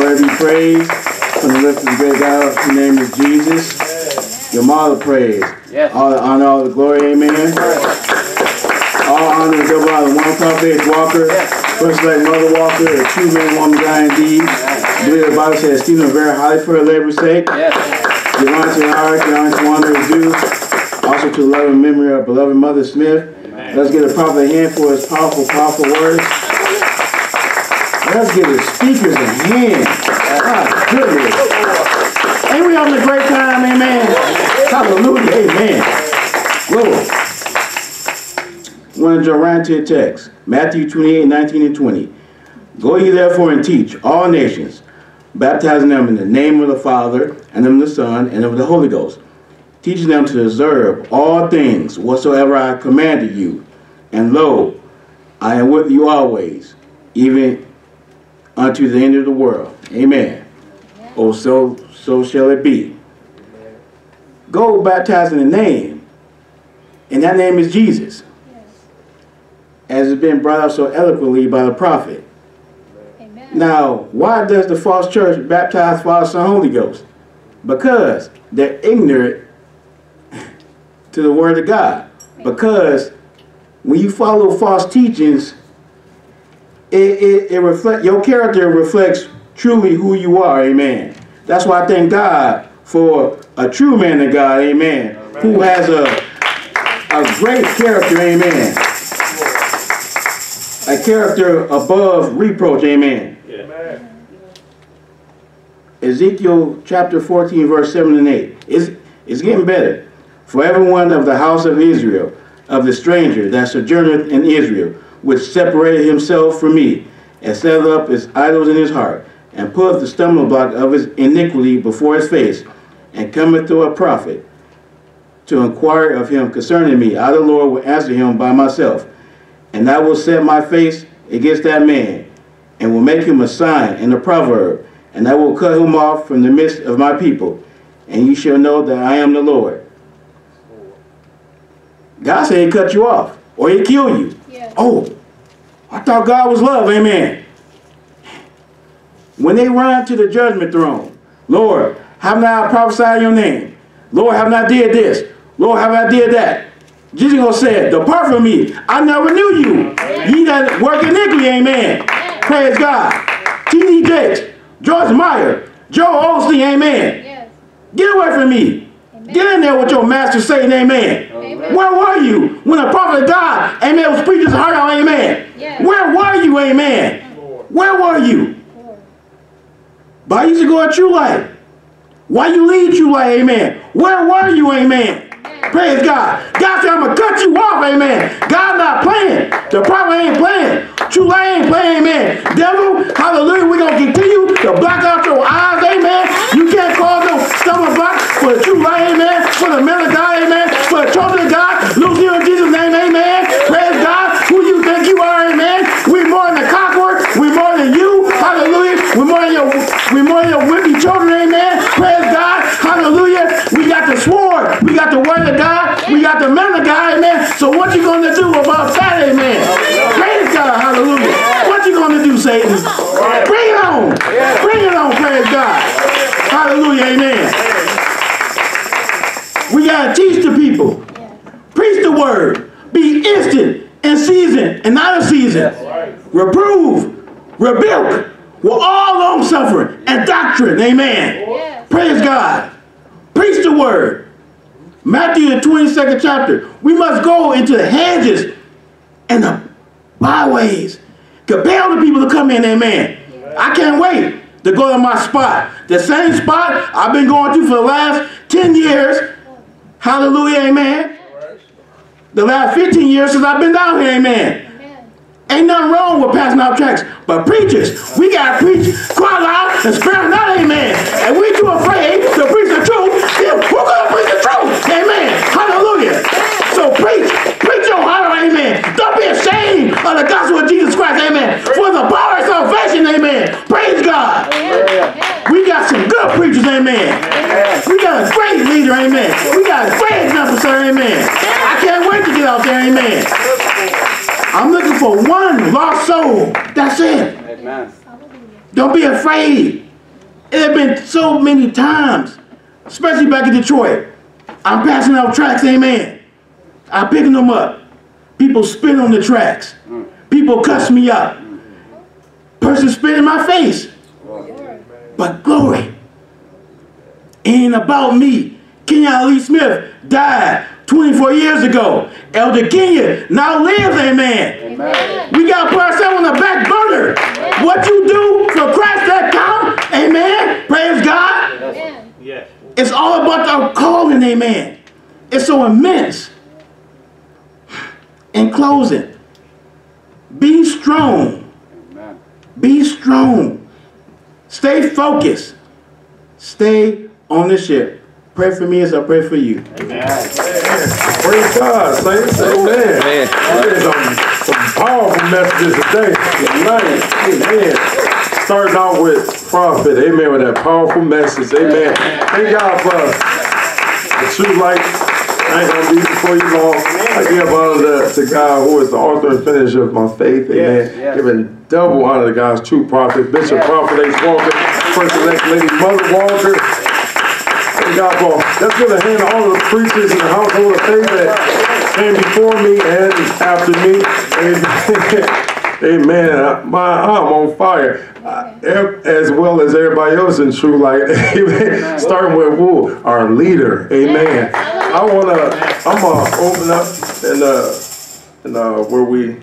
Worthy to be praised. From the lips of the great God, whose name is Jesus. Your mother praise. Yes. All the honor, all the glory, amen. All honor and double honor. One prophet Walker, first like Mother Walker, a true man, woman, guy indeed. Believe the Bible says Stephen very highly for her labor's sake. Yes. Give honor to the heart, give honor to that is due. Also to the loving memory of beloved Mother Smith. Let's get a proper hand for his powerful, powerful words. Let's give the speakers a hand. God, goodness. Ain't we having a great time, amen? Hallelujah, amen. Lord. Want to jump right into the text. Matthew 28, 19 and 20. Go ye therefore and teach all nations, baptizing them in the name of the Father, and of the Son, and of the Holy Ghost, teaching them to observe all things whatsoever I commanded you. And lo, I am with you always, even unto the end of the world. Amen. Oh, so so shall it be. Go baptize in the name, and that name is Jesus, as has been brought out so eloquently by the prophet. Amen. Now, why does the false church baptize Father, Son, Holy Ghost? Because they're ignorant [laughs] to the Word of God. Because when you follow false teachings, it, it, it reflect your character reflects truly who you are, amen. That's why I thank God for a true man of God, amen, who has a, a great character, amen. A character above reproach, amen. Ezekiel chapter 14, verse 7 and 8. It's, it's getting better. For everyone of the house of Israel, of the stranger that sojourneth in Israel, which separated himself from me, and set up his idols in his heart, and put the stumbling block of his iniquity before his face, and cometh to a prophet, to inquire of him concerning me. I, the Lord, will answer him by myself. And I will set my face against that man, and will make him a sign and a proverb, and I will cut him off from the midst of my people, and you shall know that I am the Lord. God said he cut you off, or he kill you. Oh, I thought God was love, amen. When they run to the judgment throne, Lord, have not I prophesied your name? Lord, have not I did this? Lord, have I did that? Jesus gonna say, depart from me. I never knew you. Ye that work iniquity, amen. Praise God. T.D. Jakes, George Meyer, Joe Osteen, amen. Yes. Get away from me. Get in there with your master saying amen. Amen. Where were you when the prophet of God, amen, was preaching his heart out, amen? Yes. Where were you, amen? Where were you? But I used to go at True Light. Why you leave True Light, amen? Where were you, amen? Praise God. God said, I'm going to cut you off, amen. God not playing. The prophet ain't playing. True Light ain't playing, amen. Devil, hallelujah, we're going to continue to block out your eyes, amen. You can't cause no stomach block for the True Light, amen. For the men of God, amen. For the children of God. Loose you in Jesus' name, amen. Praise God. Who you think you are, amen. We more than the conqueror. We more than you. Hallelujah. We more than your, we more than your wimpy children, amen. Praise God. Hallelujah. We got the sword. We got the word of God. We got the man of God, amen. So what you going to do about that, amen? Praise God. Hallelujah. What you going to do, Satan? Bring it on. Bring it on. Praise God. Hallelujah. Amen. We got to teach the people. Preach the word. Be instant in season and not a season. Reprove, rebuke with all long suffering and doctrine. Amen. Praise God. Preach the word. Matthew, the 22nd chapter. We must go into the hedges and the byways. Compel the people to come in. Amen. I can't wait to go to my spot. The same spot I've been going to for the last 10 years. Hallelujah. Amen. The last 15 years since I've been down here. Amen. Ain't nothing wrong with passing out tracks, but preachers, we gotta preach, cry loud, and spare not, amen. And we too afraid to preach the truth, amen. Hallelujah. So preach, preach your heart, out, amen. Don't be ashamed of the gospel of Jesus Christ, amen. For the power of salvation, amen. Praise God. Yes. We got some good preachers, amen. We got a great leader, amen. We got a great example, sir, amen. I can't wait to get out there, amen. I'm looking for one lost soul. That's it. Amen. Don't be afraid. It has been so many times, especially back in Detroit. I'm passing out tracks, amen. I'm picking them up. People spit on the tracks. People cuss me up. Person spit in my face. But glory ain't about me. Kenyon Ali Smith died 24 years ago. Elder Kenya now lives, amen. Amen. We got to put ourselves on the back burner. What you do for Christ that count, amen. Praise God. Amen. Yes. It's all about our calling, amen. It's so immense. In closing, be strong. Amen. Be strong. Stay focused. Stay on the ship. Pray for me as I pray for you. Amen. Praise God, saints. Amen. Amen. There's some, um, some powerful messages today. Tonight. Amen. Starting out with prophet. Amen. With that powerful message. Amen. Thank God for the true light. I ain't gonna be before you long. I give honor to, to God who is the author and finisher of my faith. Amen. yes. Giving double honor to God's true prophet, Bishop Prophet H. Walker, First Elect Lady Mother Walker. Thank God for let's give a hand to all of the preachers in the household of faith that came before me and after me. Amen. [laughs] Amen. Uh, My, I'm on fire, uh, as well as everybody else in True Light. [laughs] Amen. Starting with Wu, our leader. Amen. I wanna, I'm gonna open up and uh, and uh, where we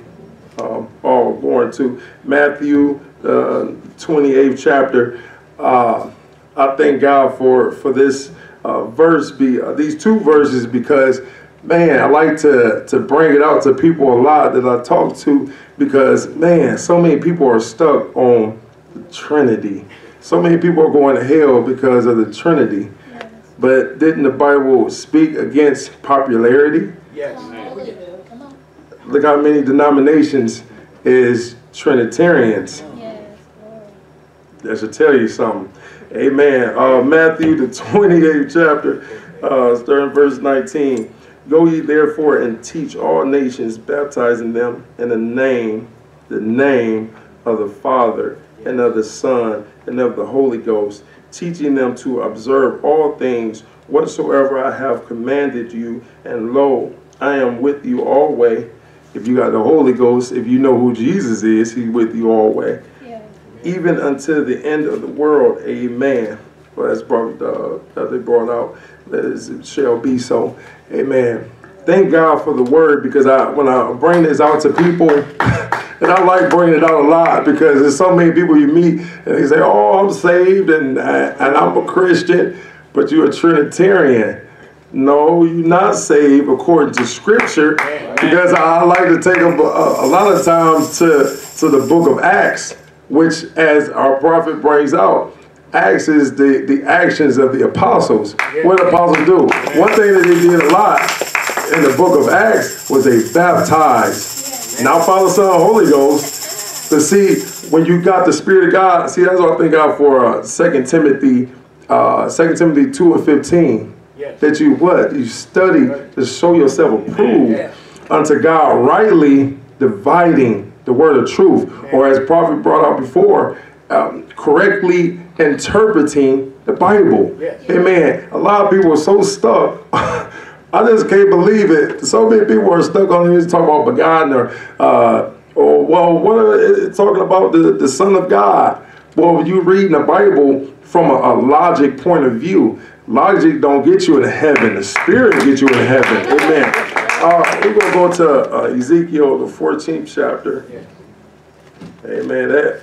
um, all going to Matthew, uh, 28th chapter. Uh, I thank God for for this uh, verse, be uh, these two verses, because man, I like to to bring it out to people a lot that I talk to, because man, so many people are stuck on the Trinity. So many people are going to hell because of the Trinity. But didn't the Bible speak against popularity? Yes. Look how many denominations is Trinitarians. Yes, That should tell you something. Amen. Uh, Matthew, the [laughs] 28th chapter, uh, starting verse 19. Go ye therefore and teach all nations, baptizing them in the name, the name of the Father and of the Son and of the Holy Ghost, teaching them to observe all things whatsoever I have commanded you. And lo, I am with you always. If you got the Holy Ghost, if you know who Jesus is, he's with you always even until the end of the world. Amen. Well, that's brought, uh, that they brought out. That is, it shall be so. Amen. Thank God for the word because I when I bring this out to people, [laughs] and I like bringing it out a lot because there's so many people you meet and they say, "Oh, I'm saved and and I'm a Christian," but you're a Trinitarian. No, you're not saved according to Scripture because I like to take a, a, a lot of times to to the Book of Acts which, as our prophet brings out, Acts is the, the actions of the apostles. What the apostles do? One thing that they did a lot in the book of Acts was they baptized. Now, Father, Son, Holy Ghost. To see when you got the Spirit of God, see, that's what I thank God for uh, 2 Timothy, uh, 2 Timothy 2 and 15. That you what? You study to show yourself approved unto God, rightly dividing the word of truth, or as prophet brought out before, um, correctly interpreting the Bible. Yes. Amen. A lot of people are so stuck. [laughs] I just can't believe it. So many people are stuck on this talking about begotten or, uh, or well, what are talking about the, the Son of God? Well, you reading the Bible from a, a, logic point of view. Logic don't get you in heaven. The Spirit gets you in heaven. Amen. Uh, we're going to go to uh, Ezekiel, the 14th chapter. Amen. That,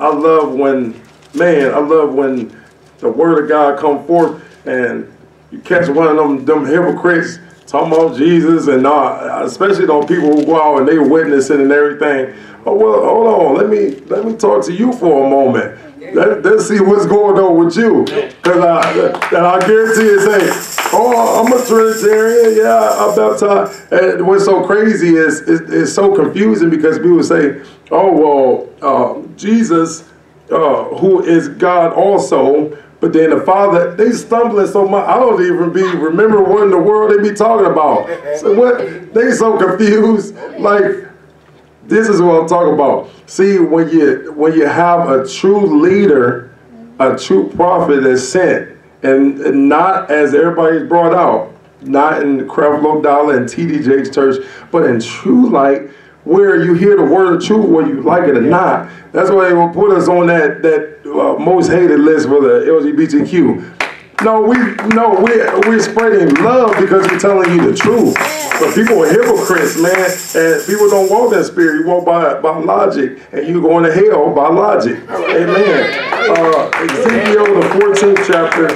I love when, man, I love when the word of God come forth and you catch one of them, them hypocrites talking about Jesus and uh, especially those people who go out and they witnessing and everything. Oh, well, hold on. Let me, let me talk to you for a moment. Let, us see what's going on with you. Because I, I guarantee you say, oh, I'm a Trinitarian. Yeah, I baptized. And what's so crazy is it's, it's so confusing because people say, oh, well, uh, Jesus, uh, who is God also, but then the Father, they stumbling so much. I don't even be remember what in the world they be talking about. So what? They so confused. Like this is what I'm talking about. See, when you when you have a true leader, a true prophet that's sent, and, and not as everybody's brought out, not in Creflo Dollar and TD Jakes church, but in true light, where you hear the word of truth, whether you like it or not. That's why they will put us on that that uh, most hated list for the LGBTQ. No, we no we we're spreading love because we're telling you the truth. But people are hypocrites, man, and people don't walk that spirit. You walk by by logic, and you going to hell by logic. Amen. Uh, Ezekiel the 14th chapter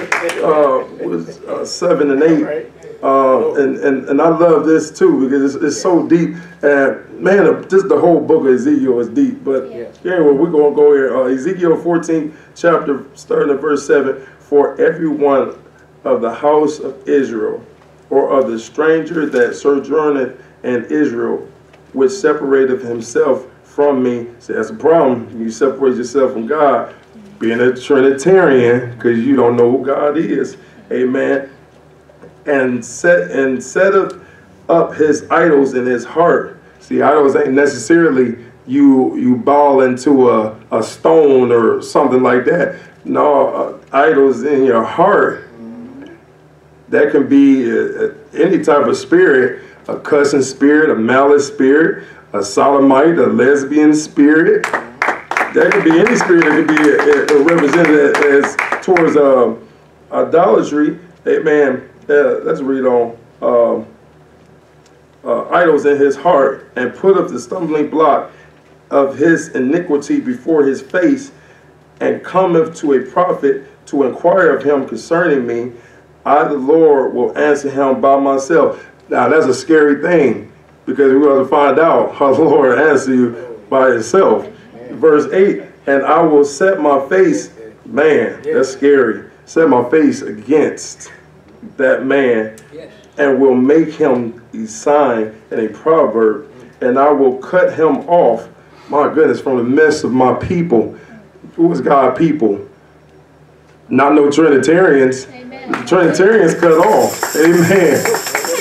uh, was uh, seven and eight. Uh, and, and, and I love this too because it's, it's so deep. And man, just the whole book of Ezekiel is deep. But yeah. anyway, we're going to go here. Uh, Ezekiel 14, chapter, starting at verse 7 for every one of the house of Israel, or of the stranger that sojourneth in Israel, which separateth himself from me. See, that's a problem. You separate yourself from God, being a Trinitarian, because you don't know who God is. Amen. And set and setteth up up his idols in his heart. See, idols ain't necessarily you you ball into a, a stone or something like that. No, uh, idols in your heart. That can be uh, uh, any type of spirit, a cussing spirit, a malice spirit, a sodomite, a lesbian spirit. That could be any spirit that could be uh, represented as towards uh, idolatry. Amen. Uh, let's read on. Um, uh, idols in his heart and put up the stumbling block of his iniquity before his face and cometh to a prophet to inquire of him concerning me, I, the Lord, will answer him by myself. Now, that's a scary thing because we're going to find out how the Lord answer you by himself. Verse 8, and I will set my face, man, that's scary, set my face against that man Yes. and will make him a sign and a proverb, and I will cut him off, my goodness, from the midst of my people. Who is God people? Not no Trinitarians. Amen. Trinitarians cut off. Amen.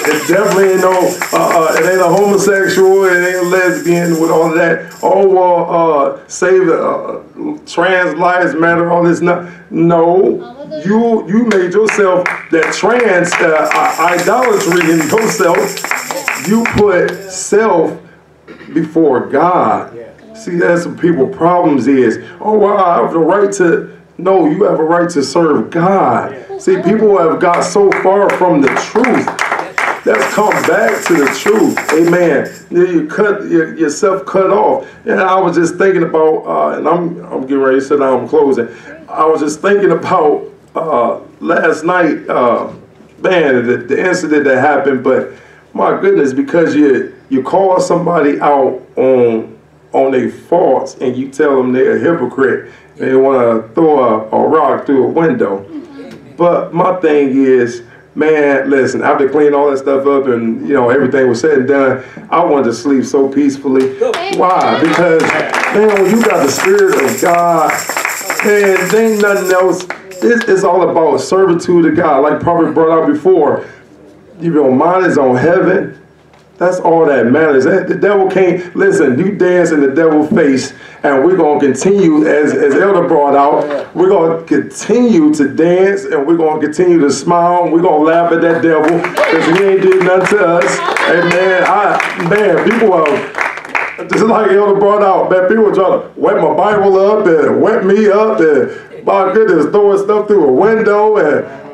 It definitely ain't no, uh, uh, it ain't a homosexual, it ain't a lesbian with all that. Oh, well, uh, save the, uh, trans lives matter, all this. No, no. You, you made yourself that trans uh, idolatry in yourself. You put self before God. See, that's what people problems is. Oh, well, I have the right to. No, you have a right to serve God. See, people have got so far from the truth. Let's come back to the truth. Amen. You, you cut yourself cut off. And I was just thinking about, uh, and I'm I'm getting ready to sit down. I'm closing. I was just thinking about uh, last night. Uh, man, the, the incident that happened. But my goodness, because you you call somebody out on on their faults and you tell them they're a hypocrite, they want to throw a, a rock through a window. But my thing is, man, listen, after cleaning all that stuff up and you know everything was said and done, I wanted to sleep so peacefully. Why? Because man, when you got the spirit of God, man, there ain't nothing else. This is all about servitude to God. Like Prophet brought out before, if your mind is on heaven, that's all that matters. Eh, the devil can't listen. You dance in the devil's face, and we're gonna continue, as as Elder brought out, we're gonna continue to dance, and we're gonna continue to smile. And we're gonna laugh at that devil because he ain't did nothing to us. Amen. I man, people are just like Elder brought out. Man, people trying to wet my Bible up and wet me up, and my goodness, throwing stuff through a window and.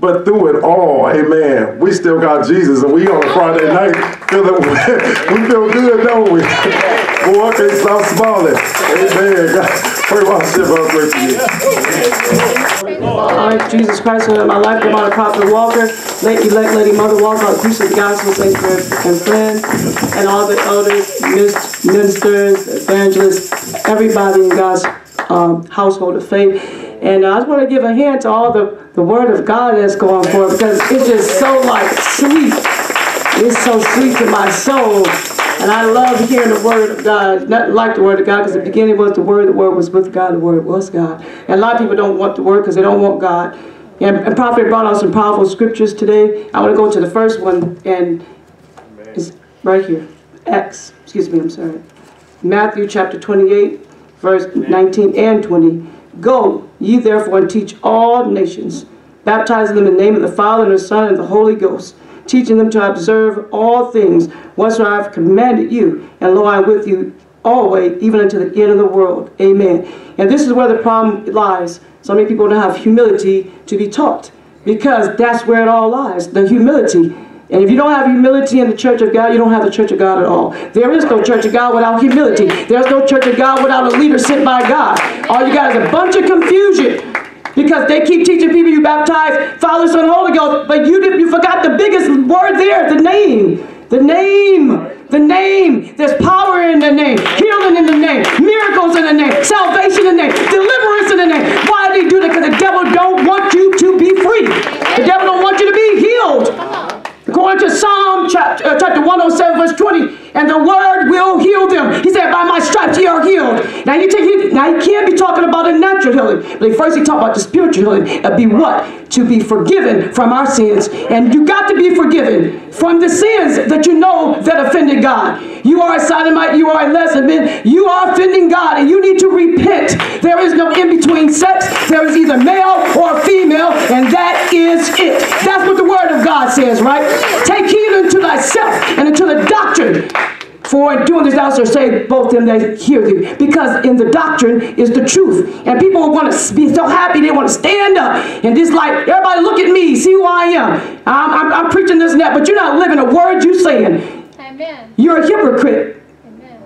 But through it all, amen, we still got Jesus and we on a Friday night [laughs] we feel good, don't we? [laughs] Boy, I can't stop smiling. Amen. [laughs] God, pray my shit up with you. I, Jesus Christ, in my life, I'm on Prophet Walker, late elect Lady Mother Walker, appreciate the gospel, saints and friends, and all the elders, ministers, evangelists, everybody in God's um, household of faith. And I just want to give a hand to all the, the word of God that's going forth because it's just so like sweet. It's so sweet to my soul. And I love hearing the word of God. Nothing like the word of God because the beginning was the word, the word was with God, the word was God. And a lot of people don't want the word because they don't want God. And, and Prophet brought out some powerful scriptures today. I want to go to the first one and it's right here. Acts, excuse me, I'm sorry. Matthew chapter 28, verse 19 and 20. Go, ye therefore, and teach all nations, baptizing them in the name of the Father, and the Son, and the Holy Ghost, teaching them to observe all things whatsoever I have commanded you. And lo, I am with you always, even unto the end of the world. Amen. And this is where the problem lies. So many people don't have humility to be taught, because that's where it all lies, the humility. And if you don't have humility in the church of God, you don't have the church of God at all. There is no church of God without humility. There's no church of God without a leader sent by God. All you got is a bunch of confusion because they keep teaching people you baptize Father, Son, Holy Ghost, but you did, you forgot the biggest word there, the name. The name. The name. There's power in the name. Healing in the name. Miracles in the name. Salvation in the name. Deliverance in the name. Why do they do that? Because the devil don't want you to be free. The devil don't want you to be healed. Chapter, uh, chapter 107, verse 20, and the word will heal them. He said, by my stripes ye are healed. Now you take now he can't be talking about a natural healing, but first he talked about the spiritual healing. Uh, be what? To be forgiven from our sins. And you got to be forgiven from the sins that you know that offended God. You are a sodomite, you are a lesbian, you are offending God, and you need to repent. There is no in between sex. There is either male or female, and that is it. That's what the word of God says, right? Take heed unto thyself and unto the doctrine. For in doing this thou shalt say both them that hear thee. Because in the doctrine is the truth. And people want to be so happy, they want to stand up and just like, everybody look at me, see who I am. I'm, I'm, I'm preaching this and that, but you're not living a word you're saying. Amen. You're a hypocrite.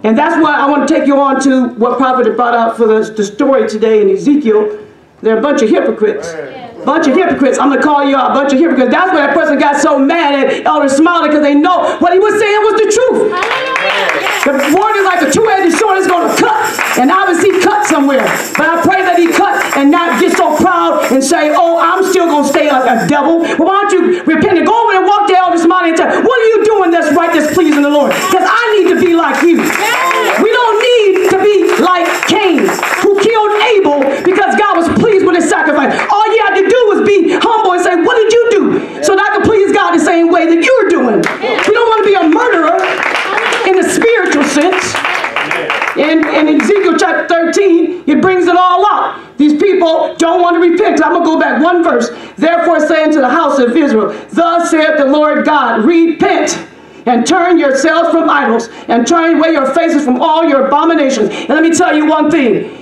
And that's why I want to take you on to what Prophet brought out for the, the story today in Ezekiel. They're a bunch of hypocrites. Bunch of hypocrites. I'm gonna call you out a bunch of hypocrites. That's why that person got so mad at Elder Smiley because they know what he was saying was the truth. The word is like a two-edged sword. It's gonna cut, and obviously cut somewhere. But I pray that he cut and not get so proud and say, "Oh, I'm still going to stay a, a, devil. Well, why don't you repent and go over and walk the elders mountain and tell, what are you doing that's right, that's pleasing the Lord? Because I need to be like you. We don't need to be like Cain, who killed Abel because God was pleased with his sacrifice. All you had to do was be humble and say, what did you do? So that I can please God the same way that you're doing. We don't want to be a murderer in the spiritual sense. In, in Ezekiel chapter 13, it brings it all up. These people don't want to repent. I'm going to go back one verse. Therefore, saying to the house of Israel, Thus saith the Lord God, repent and turn yourselves from idols and turn away your faces from all your abominations. And let me tell you one thing.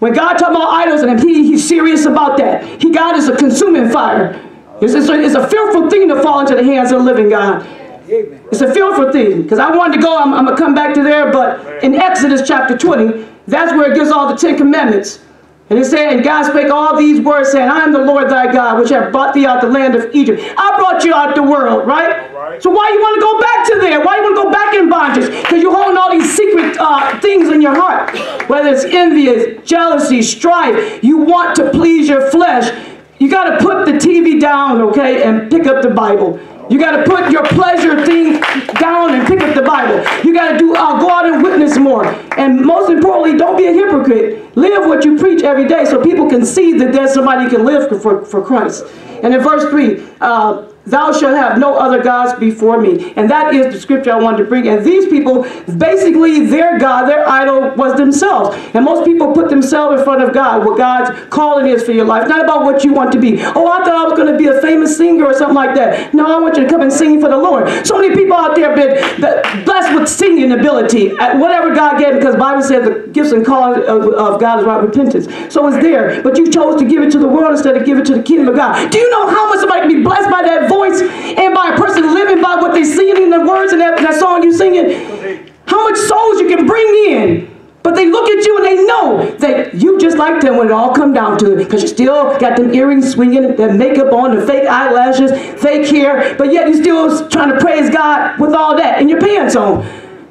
When God talks about idols, and he, he's serious about that. He God is a consuming fire. It's, it's, a, it's a fearful thing to fall into the hands of the living God. It's a fearful thing. Because I wanted to go, I'm, I'm going to come back to there, but in Exodus chapter 20, that's where it gives all the Ten Commandments. And it said, and God spake all these words, saying, I am the Lord thy God, which have brought thee out of the land of Egypt. I brought you out the world, right? Right. So why you want to go back to there? Why you want to go back in bondage? Because you're holding all these secret uh, things in your heart. Whether it's envy, jealousy, strife. You want to please your flesh. You got to put the TV down, okay, and pick up the Bible. You got to put your pleasure thing down and pick up the Bible. You got to do uh, go out and witness more. And most importantly, don't be a hypocrite. Live what you preach every day so people can see that there's somebody who can live for, for Christ. And in verse 3, uh, thou shalt have no other gods before me. And that is the scripture I wanted to bring. And these people, basically, their God, their idol was themselves. And most people put themselves in front of God, what God's calling is for your life. Not about what you want to be. Oh, I thought I was going to be a famous singer or something like that. No, I want you to come and sing for the Lord. So many people out there have been blessed with singing ability at whatever God gave because Bible says the gifts and calling of, of God is right repentance. So it's there. But you chose to give it to the world instead of give it to the kingdom of God. Do you know how much somebody can be blessed by that voice and by a person living by what they singing in the words and that, that song you're singing? How much souls you can bring in. But they look at you and they know that you just like them when it all come down to it. Because you still got them earrings swinging, that makeup on, the fake eyelashes, fake hair. But yet you still trying to praise God with all that and your pants on.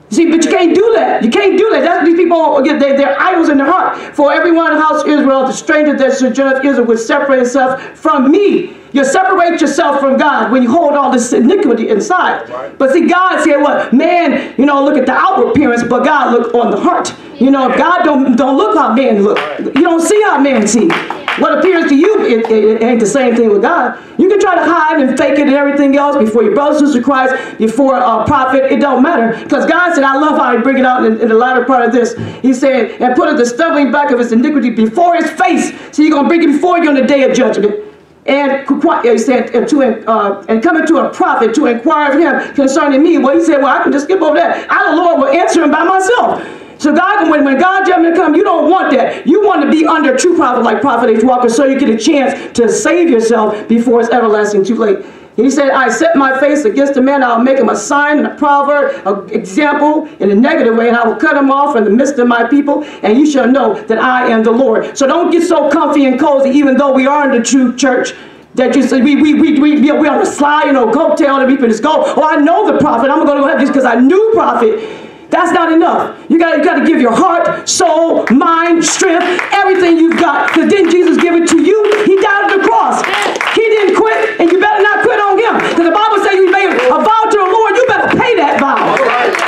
See, but you can't do that. You can't do that. That's these people get they, they're idols in their heart. For everyone in the house of Israel, the stranger that sojourneth Israel would separate himself from me. You separate yourself from God when you hold all this iniquity inside. Right. But see, God said, "What man? You know, look at the outward appearance, but God look on the heart. You know, God don't don't look how man look. You don't see how man see. What appears to you, it, it, it ain't the same thing with God. You can try to hide and fake it and everything else before your brothers and sisters Christ, before a prophet. It don't matter because God said, "I love how He bring it out in, in the latter part of this." He said, "And put the stumbling back of his iniquity before His face." So you're gonna bring it before you on the day of judgment and he said uh, to uh, and coming to a prophet to inquire of him concerning me. Well, he said, well, I can just skip over that. I, the Lord, will answer him by myself. So God, when, when God judgment come, you don't want that. You want to be under true prophet like Prophet H. Walker so you get a chance to save yourself before it's everlasting too late. He said, I set my face against the man, I'll make him a sign and a proverb, an example in a negative way, and I will cut him off in the midst of my people, and you shall know that I am the Lord. So don't get so comfy and cozy, even though we are in the true church, that you say, we, we, we, we, we on the slide, you know, coattail, and can just go, oh, I know the prophet, I'm going to go ahead just because I knew prophet. That's not enough. You got you got to give your heart, soul, mind, strength, everything you've got. Because didn't Jesus give it to you? He died on the cross. He didn't quit, and you better not quit on him. Because the Bible says you made a vow to the Lord, you better pay that vow.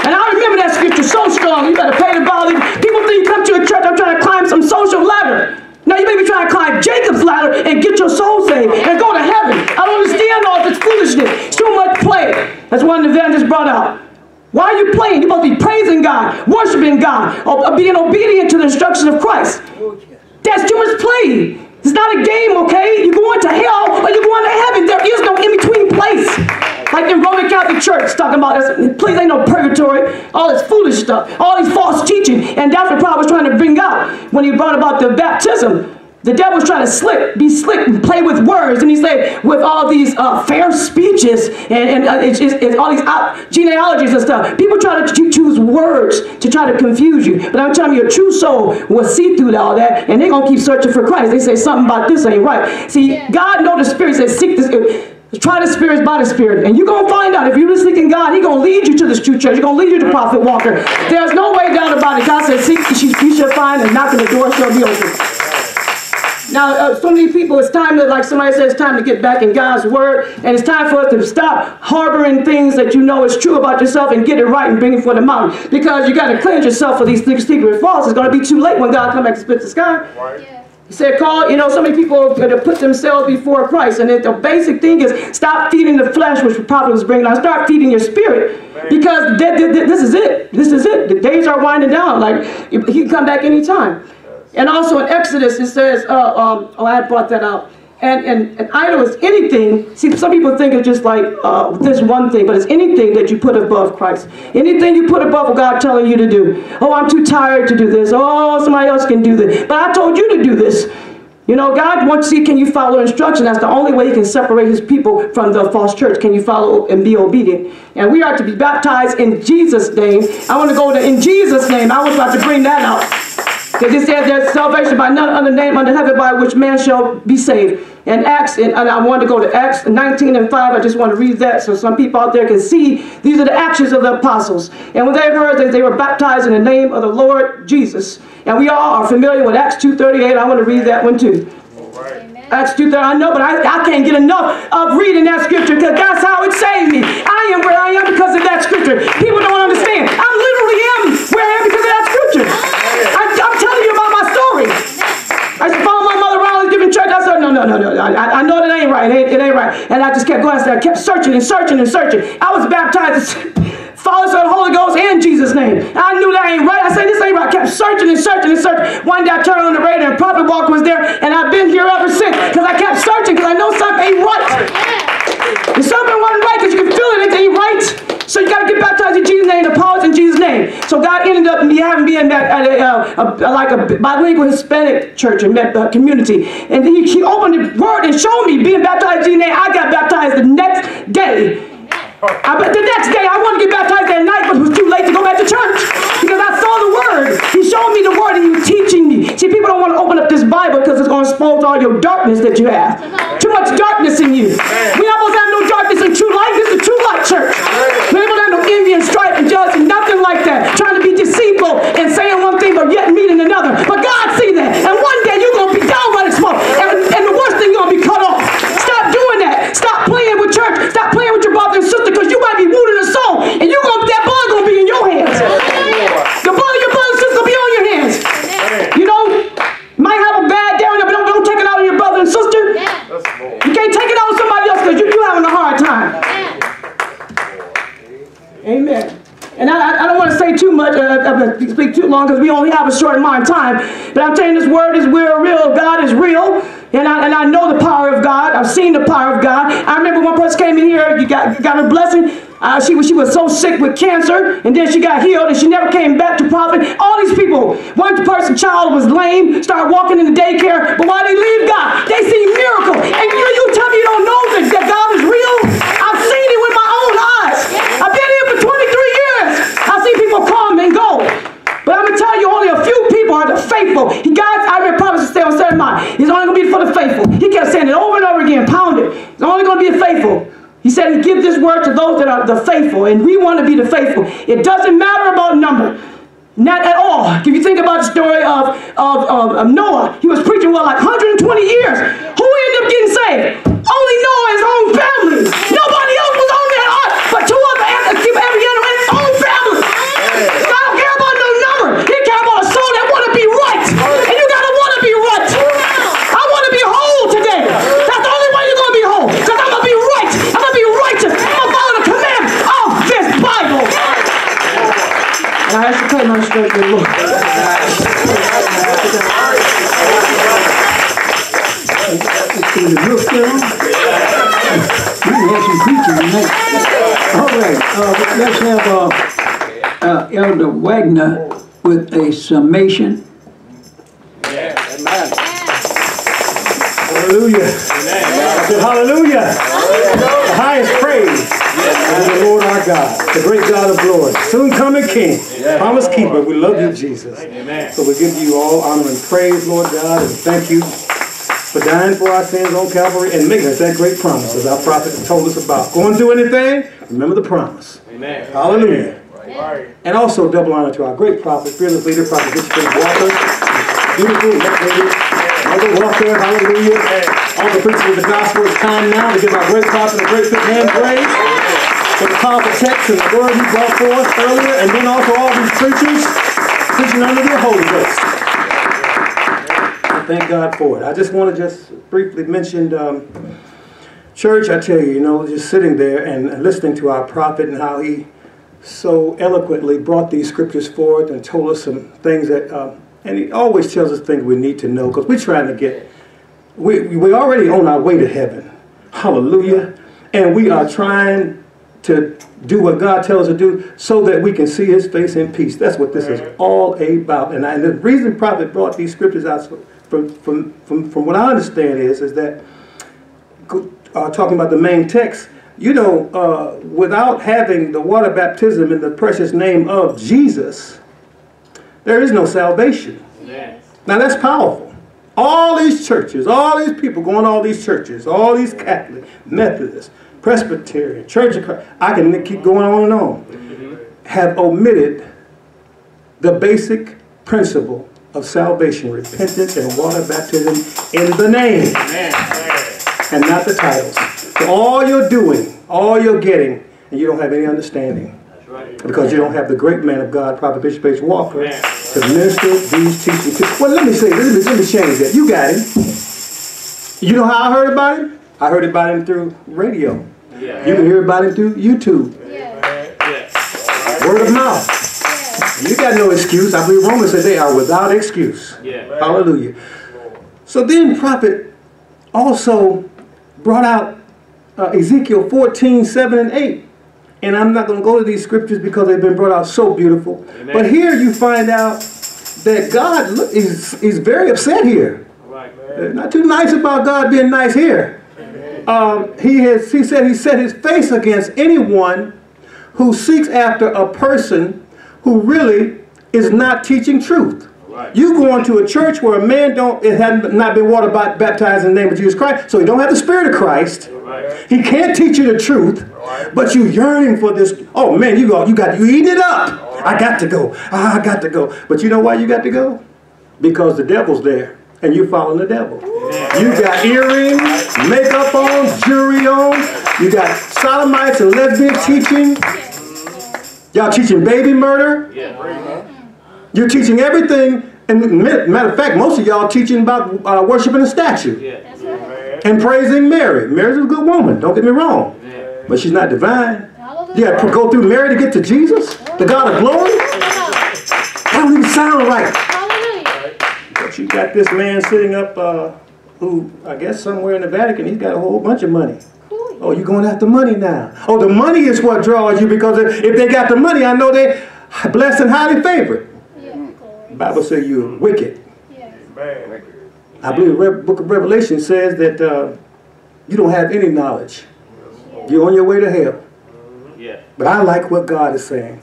And I remember that scripture so strong. You better pay the vow. People think you come to a church, I'm trying to climb some social ladder. Now you may be trying to climb Jacob's ladder and get your soul saved and go to heaven. I don't understand all this foolishness. Too much play. That's one the evangelist brought out. Why are you playing? You're supposed be praising God, worshiping God, or being obedient to the instructions of Christ. That's too much play. It's not a game, okay? You're going to hell or you're going to heaven. There is no in-between place. Like the Roman Catholic Church talking about this. Please ain't no purgatory. All this foolish stuff. All these false teaching. And that's what Paul was trying to bring out when he brought about the baptism. The devil's trying to slick, be slick and play with words. And he said, with all these uh, fair speeches and, and uh, it's, it's, it's all these uh, genealogies and stuff, people try to ch- choose words to try to confuse you. But I'm telling you, a true soul will see through all that and they're going to keep searching for Christ. They say something about this ain't right. See, God know the Spirit says, seek this. Try the spirits by the spirit. And you're going to find out if you're really seeking God, He's going to lead you to this true church. He's going to lead you to Prophet Walker. There's no way down about it. God says, seek, you shall find, and knock, knocking the door shall be open. Now, uh, so many people, it's time to, like somebody said, it's time to get back in God's word, and it's time for us to stop harboring things that you know is true about yourself and get it right and bring it for the mountain. Because you got to cleanse yourself for these things, secret and false. It's going to be too late when God comes back to split the sky. Right. He said, call, you know, so many people are going to put themselves before Christ. And the, the basic thing is stop feeding the flesh, which the prophet was bringing out. Start feeding your spirit. Because th- th- th- this is it. This is it. The days are winding down. Like, he can come back anytime. And also in Exodus, it says, uh, um, oh, I brought that out. And, and idol is anything. See, some people think it's just like uh, this one thing, but it's anything that you put above Christ. Anything you put above God telling you to do. Oh, I'm too tired to do this. Oh, somebody else can do this. But I told you to do this. You know, God wants to see can you follow instruction. That's the only way He can separate His people from the false church. Can you follow and be obedient? And we are to be baptized in Jesus' name. I want to go to in Jesus' name. I was about to bring that out. Because it says there's salvation by none other name under heaven by which man shall be saved. And Acts, and, and I want to go to Acts 19 and 5. I just want to read that so some people out there can see these are the actions of the apostles. And when they heard that they were baptized in the name of the Lord Jesus. And we all are familiar with Acts 2.38. I want to read that one too. Acts 2 I know, but I, I can't get enough of reading that scripture because that's how it saved me. I am where I am because of that scripture. People don't understand. I literally am where I am because of that scripture. I, I'm telling you about my story. I used to follow my mother I said, no, no, no, no. I, I know that ain't right. It ain't, it ain't right. And I just kept going. I kept searching and searching and searching. I was baptized. Of [laughs] the Holy Ghost in Jesus' name. I knew that ain't right. I said, this ain't right. I kept searching and searching and searching. One day I turned on the radio and Prophet Walker was there, and I've been here ever since because I kept searching because I know something ain't right. If something wasn't right because you can feel it, it ain't right. So you got to get baptized in Jesus' name, the powers in Jesus' name. So God ended up me having being back at a, uh, a, like a bilingual Hispanic church and uh, community. And he, he opened the word and showed me being baptized in Jesus' name. I got baptized the next day. I, uh, but the next day, I wanted to get baptized that night, but it was too late to go back to church because I saw the word. He showed me the word and he was teaching me. See, people don't want to open up this Bible because it's going to expose all your darkness that you have. Too much darkness in you. We almost have no darkness in true light. This is a true light church. We don't have no envy and strife and jealousy, nothing like that. Trying to be deceitful and saying one thing but yet meaning another. But God see that. And one day you're going to be downright smoke. And, and the worst thing, you're going to be cut off. Stop doing that. Stop playing with church. Stop playing with your brother and sister because you might be wounded a soul. And you gonna that blood gonna be in your hands. The blood of your brother and sister gonna be on your hands. You know, might have a bad day on it, but don't, don't take it out on your brother and sister. You can't take it out on somebody else because you, you having a hard time. Amen. And I, I don't want to say too much, uh, uh, speak too long because we only have a short amount of time. But I'm telling this word is real, real. God is real. And I, and I know the power of God. I've seen the power of God. I remember one person came in here, you got, got a blessing. Uh, she, was, she was so sick with cancer, and then she got healed, and she never came back to prophet. All these people, one person child was lame, started walking in the daycare, but why they leave God? They see miracle. And you, you tell me you don't know that, that God is real? I've seen it with my own eyes. I've been here for 23 years. I've seen people come and go. But I'm going to tell you, only a few people are the faithful. He God, I read promises stay on certain mind. He's only going to be for the faithful. He kept saying it over and over again, pound it. It's only going to be the faithful. He said he give this word to those that are the faithful, and we want to be the faithful. It doesn't matter about number. Not at all. If you think about the story of, of, of, of Noah, he was preaching, what, like 120 years. Who ended up getting saved? Only Noah and his own family. Nobody else was on that ark but two other people, every other his own family. God don't care about no number. He care about a soul that want to be right. And you got to want to be right. I want to be whole today. That's the only way you're going to be whole. Because I'm going to be right. I'm going to be righteous. I'm going to follow the command of this Bible. And I have to play my straight with the Lord. Is the roof still on? We have some preaching tonight. All right, uh, let's have, uh, uh, Elder Wagner with a summation. Hallelujah. I said, hallelujah. The highest praise the Lord our God, the great God of glory, soon coming King, promise keeper. We love you, Jesus. Amen. So we give you all honor and praise, Lord God, and thank you for dying for our sins on Calvary and making us that great promise as our prophet told us about. Going through anything, remember the promise. Amen. Hallelujah. And also double honor to our great prophet, fearless leader, Prophet Richard Walker. Beautiful, lady, Mother Walker, hallelujah. All the preachers of the gospel, it's time now to give our great prophet a great big hand praise for the powerful text and the word he brought forth earlier, and then also all these preachers preaching under the Holy Ghost. I thank God for it. I just want to just briefly mention um, church. I tell you, you know, just sitting there and listening to our prophet and how he so eloquently brought these scriptures forth and told us some things that, uh, and he always tells us things we need to know because we're trying to get, we, we're already on our way to heaven. Hallelujah. And we are trying to do what God tells us to do so that we can see his face in peace. That's what this is all about. And, I, and the reason prophet brought these scriptures out from, from, from, from what I understand is, is that uh, talking about the main text, you know, uh, without having the water baptism in the precious name of Jesus, there is no salvation. Yes. Now that's powerful. All these churches, all these people going to all these churches, all these Catholic, Methodist, Presbyterian, Church of Christ, I can keep going on and on, have omitted the basic principle of salvation, repentance and water baptism in the name. Amen and not the titles. So all you're doing, all you're getting, and you don't have any understanding. Because you don't have the great man of God, Prophet Bishop H. Walker, to minister these teachings. Well, let me say, let me, let me change that. You got it. You know how I heard about him? I heard about him through radio. Yeah. You can hear about him through YouTube. Yeah. Word of mouth. You got no excuse. I believe Romans said they are without excuse. Yeah. Hallelujah. So then prophet also brought out uh, Ezekiel 14, 7 and 8. And I'm not going to go to these scriptures because they've been brought out so beautiful. Amen. But here you find out that God is, is very upset here. Right, not too nice about God being nice here. Um, he, has, he said he set his face against anyone who seeks after a person who really is not teaching truth. Right. You going to a church where a man don't it had not been water baptized in the name of Jesus Christ, so he don't have the Spirit of Christ. Right. He can't teach you the truth, right. but you yearning for this. Oh man, you go, you got you eating it up. I got to go. I got to go. But you know why you got to go? Because the devil's there and you're following the devil. You got earrings, makeup on, jewelry on. You got sodomites and lesbian teaching. Y'all teaching baby murder. You're teaching everything, and matter of fact, most of y'all teaching about uh, worshiping a statue. And praising Mary. Mary's a good woman, don't get me wrong. But she's not divine. You got to go through Mary to get to Jesus, the God of glory. That don't even sound right. But you got this man sitting up uh, who, I guess somewhere in the Vatican, he's got a whole bunch of money. Oh, you're going after money now. Oh, the money is what draws you because if they got the money, I know they blessed and highly favored. Bible says you're wicked. Yes. I believe the book of Revelation says that uh, you don't have any knowledge. You're on your way to hell. Yeah. But I like what God is saying.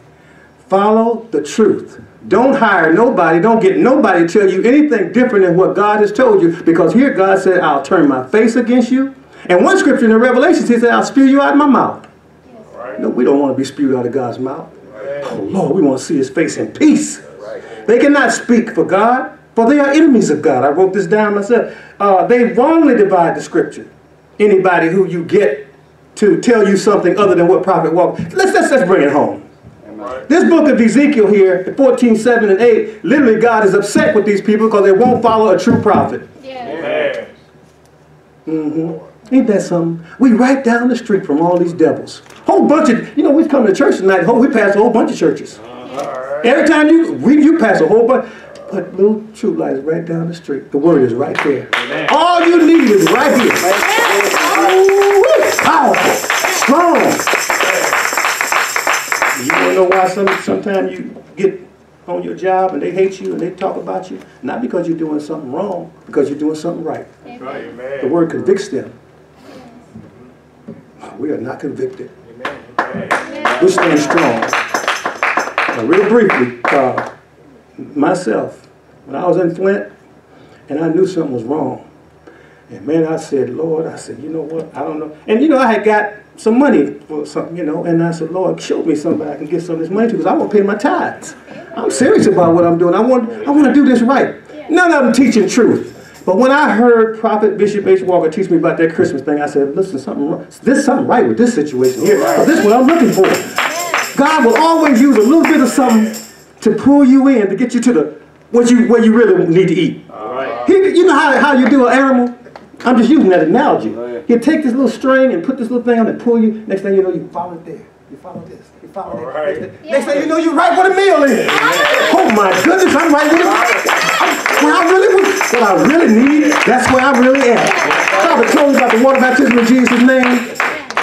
Follow the truth. Don't hire nobody. Don't get nobody to tell you anything different than what God has told you. Because here God said, I'll turn my face against you. And one scripture in the Revelation, he said, I'll spew you out of my mouth. Yes. No, we don't want to be spewed out of God's mouth. Right. Oh, Lord, we want to see his face in peace. They cannot speak for God, for they are enemies of God. I wrote this down myself. Uh, they wrongly divide the scripture. Anybody who you get to tell you something other than what prophet walked. Let's, let's, let's bring it home. This book of Ezekiel here, 14, 7, and 8, literally God is upset with these people because they won't follow a true prophet. Yeah. Mm-hmm. Ain't that something? We right down the street from all these devils. Whole bunch of, you know, we come to church tonight, we pass a whole bunch of churches. Every time you we, you pass a whole bunch, but little truth light is right down the street. The word is right there. Amen. All you need is right here. powerful, strong. You know why some, sometimes you get on your job and they hate you and they talk about you? Not because you're doing something wrong, because you're doing something right. Amen. The word convicts them. We are not convicted. Amen. We stand strong. Now, real briefly, uh, myself, when I was in Flint, and I knew something was wrong. And man, I said, Lord, I said, you know what? I don't know. And you know, I had got some money for something, you know, and I said, Lord, show me somebody I can get some of this money to because I want to pay my tithes. I'm serious about what I'm doing. I want, I want to do this right. None of them teaching truth. But when I heard Prophet Bishop H. Walker teach me about that Christmas thing, I said, listen, something, wrong- there's something right with this situation here. 'cause this is what I'm looking for. God will always use a little bit of something to pull you in, to get you to the what you where you really need to eat. He, you know how, how you do an animal? I'm just using that analogy. Oh, He'll take this little string and put this little thing on and pull you. Next thing you know, you follow it there. You follow this. You follow that. Next, thing- next thing you know, you're right where the meal is. Oh my goodness, I'm right where the where I really was, what I really need, that's where I really am. Father told me about the water baptism in Jesus' name.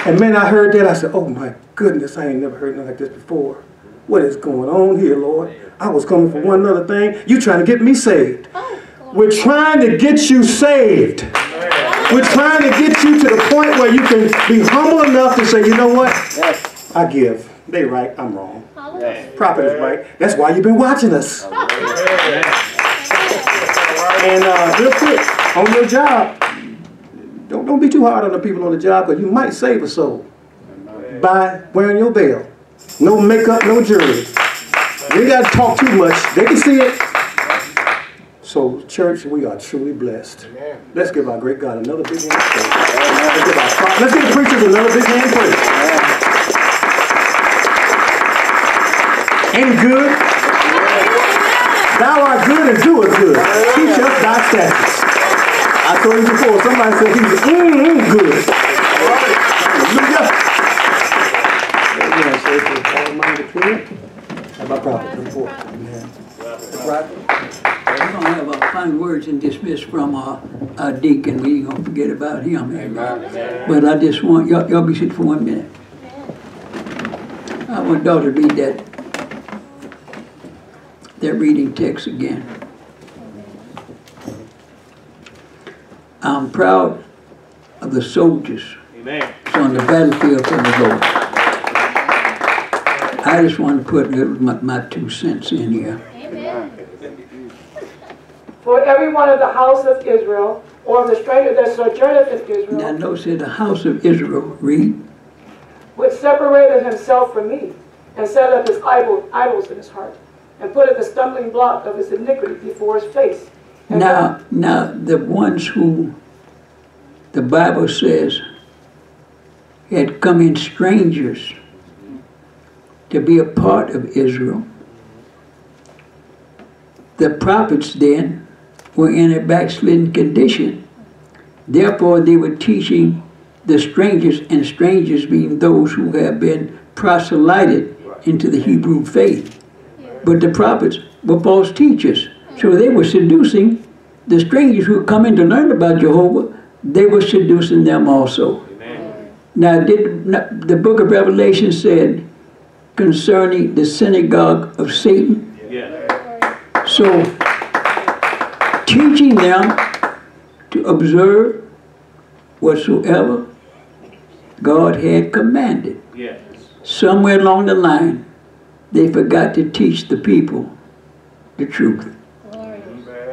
And man, I heard that. I said, oh my goodness, I ain't never heard nothing like this before. What is going on here, Lord? I was coming for one other thing. You trying to get me saved. Oh, We're trying to get you saved. We're trying to get you to the point where you can be humble enough to say, you know what? I give. They right, I'm wrong. Prophet is right. That's why you've been watching us. And uh, real quick, on your job, don't, don't be too hard on the people on the job because you might save a soul by wearing your veil. No makeup, no jewelry. You ain't got to talk too much. They can see it. So, church, we are truly blessed. Let's give our great God another big hand. Let's give, our, let's give the preachers another big hand. praise. Ain't good? Thou art good and doest good. Teach us thy statutes. I told you before, somebody said he was mm, mm, good. Hallelujah. Amen. So if you're all-minded clear, how about prophet? Come forward. Amen. Right. We're gonna have our final words and dismiss from our, our deacon. We ain't gonna forget about him. Amen. But I just want, y'all, y'all be sitting for one minute. I want daughter to read that, that reading text again. I'm proud of the soldiers on the battlefield for the Lord. I just want to put my, my two cents in here. [laughs] For every one of the house of Israel, or of the stranger that sojourneth in Israel. Now Israel, notice the house of Israel, read, which separated himself from me, and set up his idol, idols in his heart, and putteth the stumbling block of his iniquity before his face. And Now, now, the ones who the Bible says had come in strangers to be a part of Israel, the prophets then were in a backslidden condition. Therefore, they were teaching the strangers, and strangers being those who have been proselyted into the Hebrew faith. But the prophets were false teachers. So they were seducing the strangers who come in to learn about Jehovah, they were seducing them also. Now, did not, the book of Revelation said concerning the synagogue of Satan? So, teaching them to observe whatsoever God had commanded. Yes. Somewhere along the line, they forgot to teach the people the truth.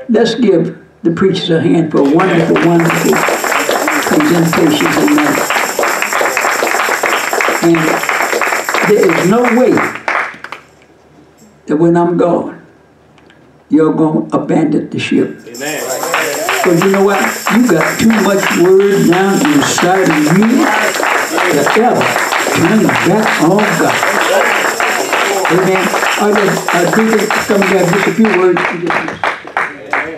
Let's give the preachers a hand for a wonderful, wonderful presentation tonight. And there is no way that when I'm gone, you're going to abandon the ship. Amen. Because you know what? You got too much word down inside of you to ever turn back on God. Amen. I just, I think it's coming down just a few words. to dismiss.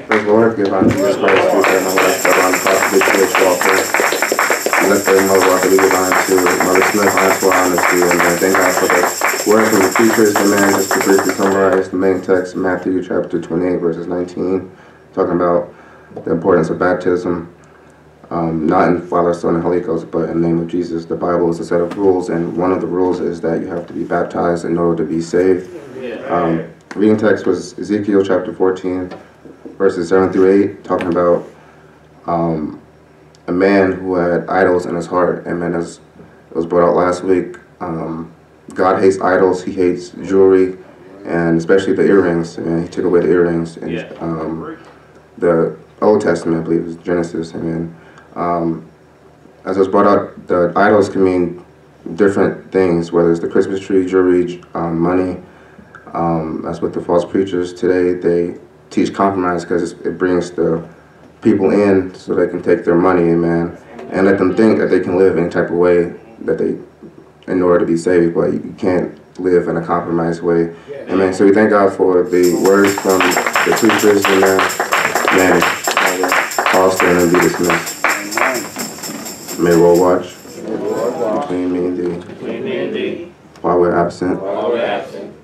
The Lord, give unto Jesus Christ, who said, "No life but on Prophet Bishop Walker." And let the Mother Walker be divine to Mother Smith, honest for honesty, and uh, thank God for the word from the preachers. Amen. Just to briefly summarize the main text, Matthew chapter 28, verses 19, talking about the importance of baptism. Um, not in Father, Son, and Holy Ghost, but in the name of Jesus. The Bible is a set of rules, and one of the rules is that you have to be baptized in order to be saved. Um, reading text was Ezekiel chapter 14, verses 7 through 8, talking about um, a man who had idols in his heart. Amen. As it was brought out last week, um, God hates idols, He hates jewelry, and especially the earrings. And He took away the earrings. And, um, the Old Testament, I believe, is Genesis. Amen. Um, as it was brought out, the idols can mean different things, whether it's the Christmas tree, jewelry, um, money. Um, that's what the false preachers today they teach compromise because it brings the people in so they can take their money, man, and let them think that they can live any type of way that they, in order to be saved, but you can't live in a compromised way. Amen. So we thank God for the words from the preachers and uh, man, all stand and be dismissed. May roll watch between me and thee. While we're absent,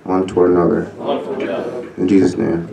one toward another. In Jesus' name.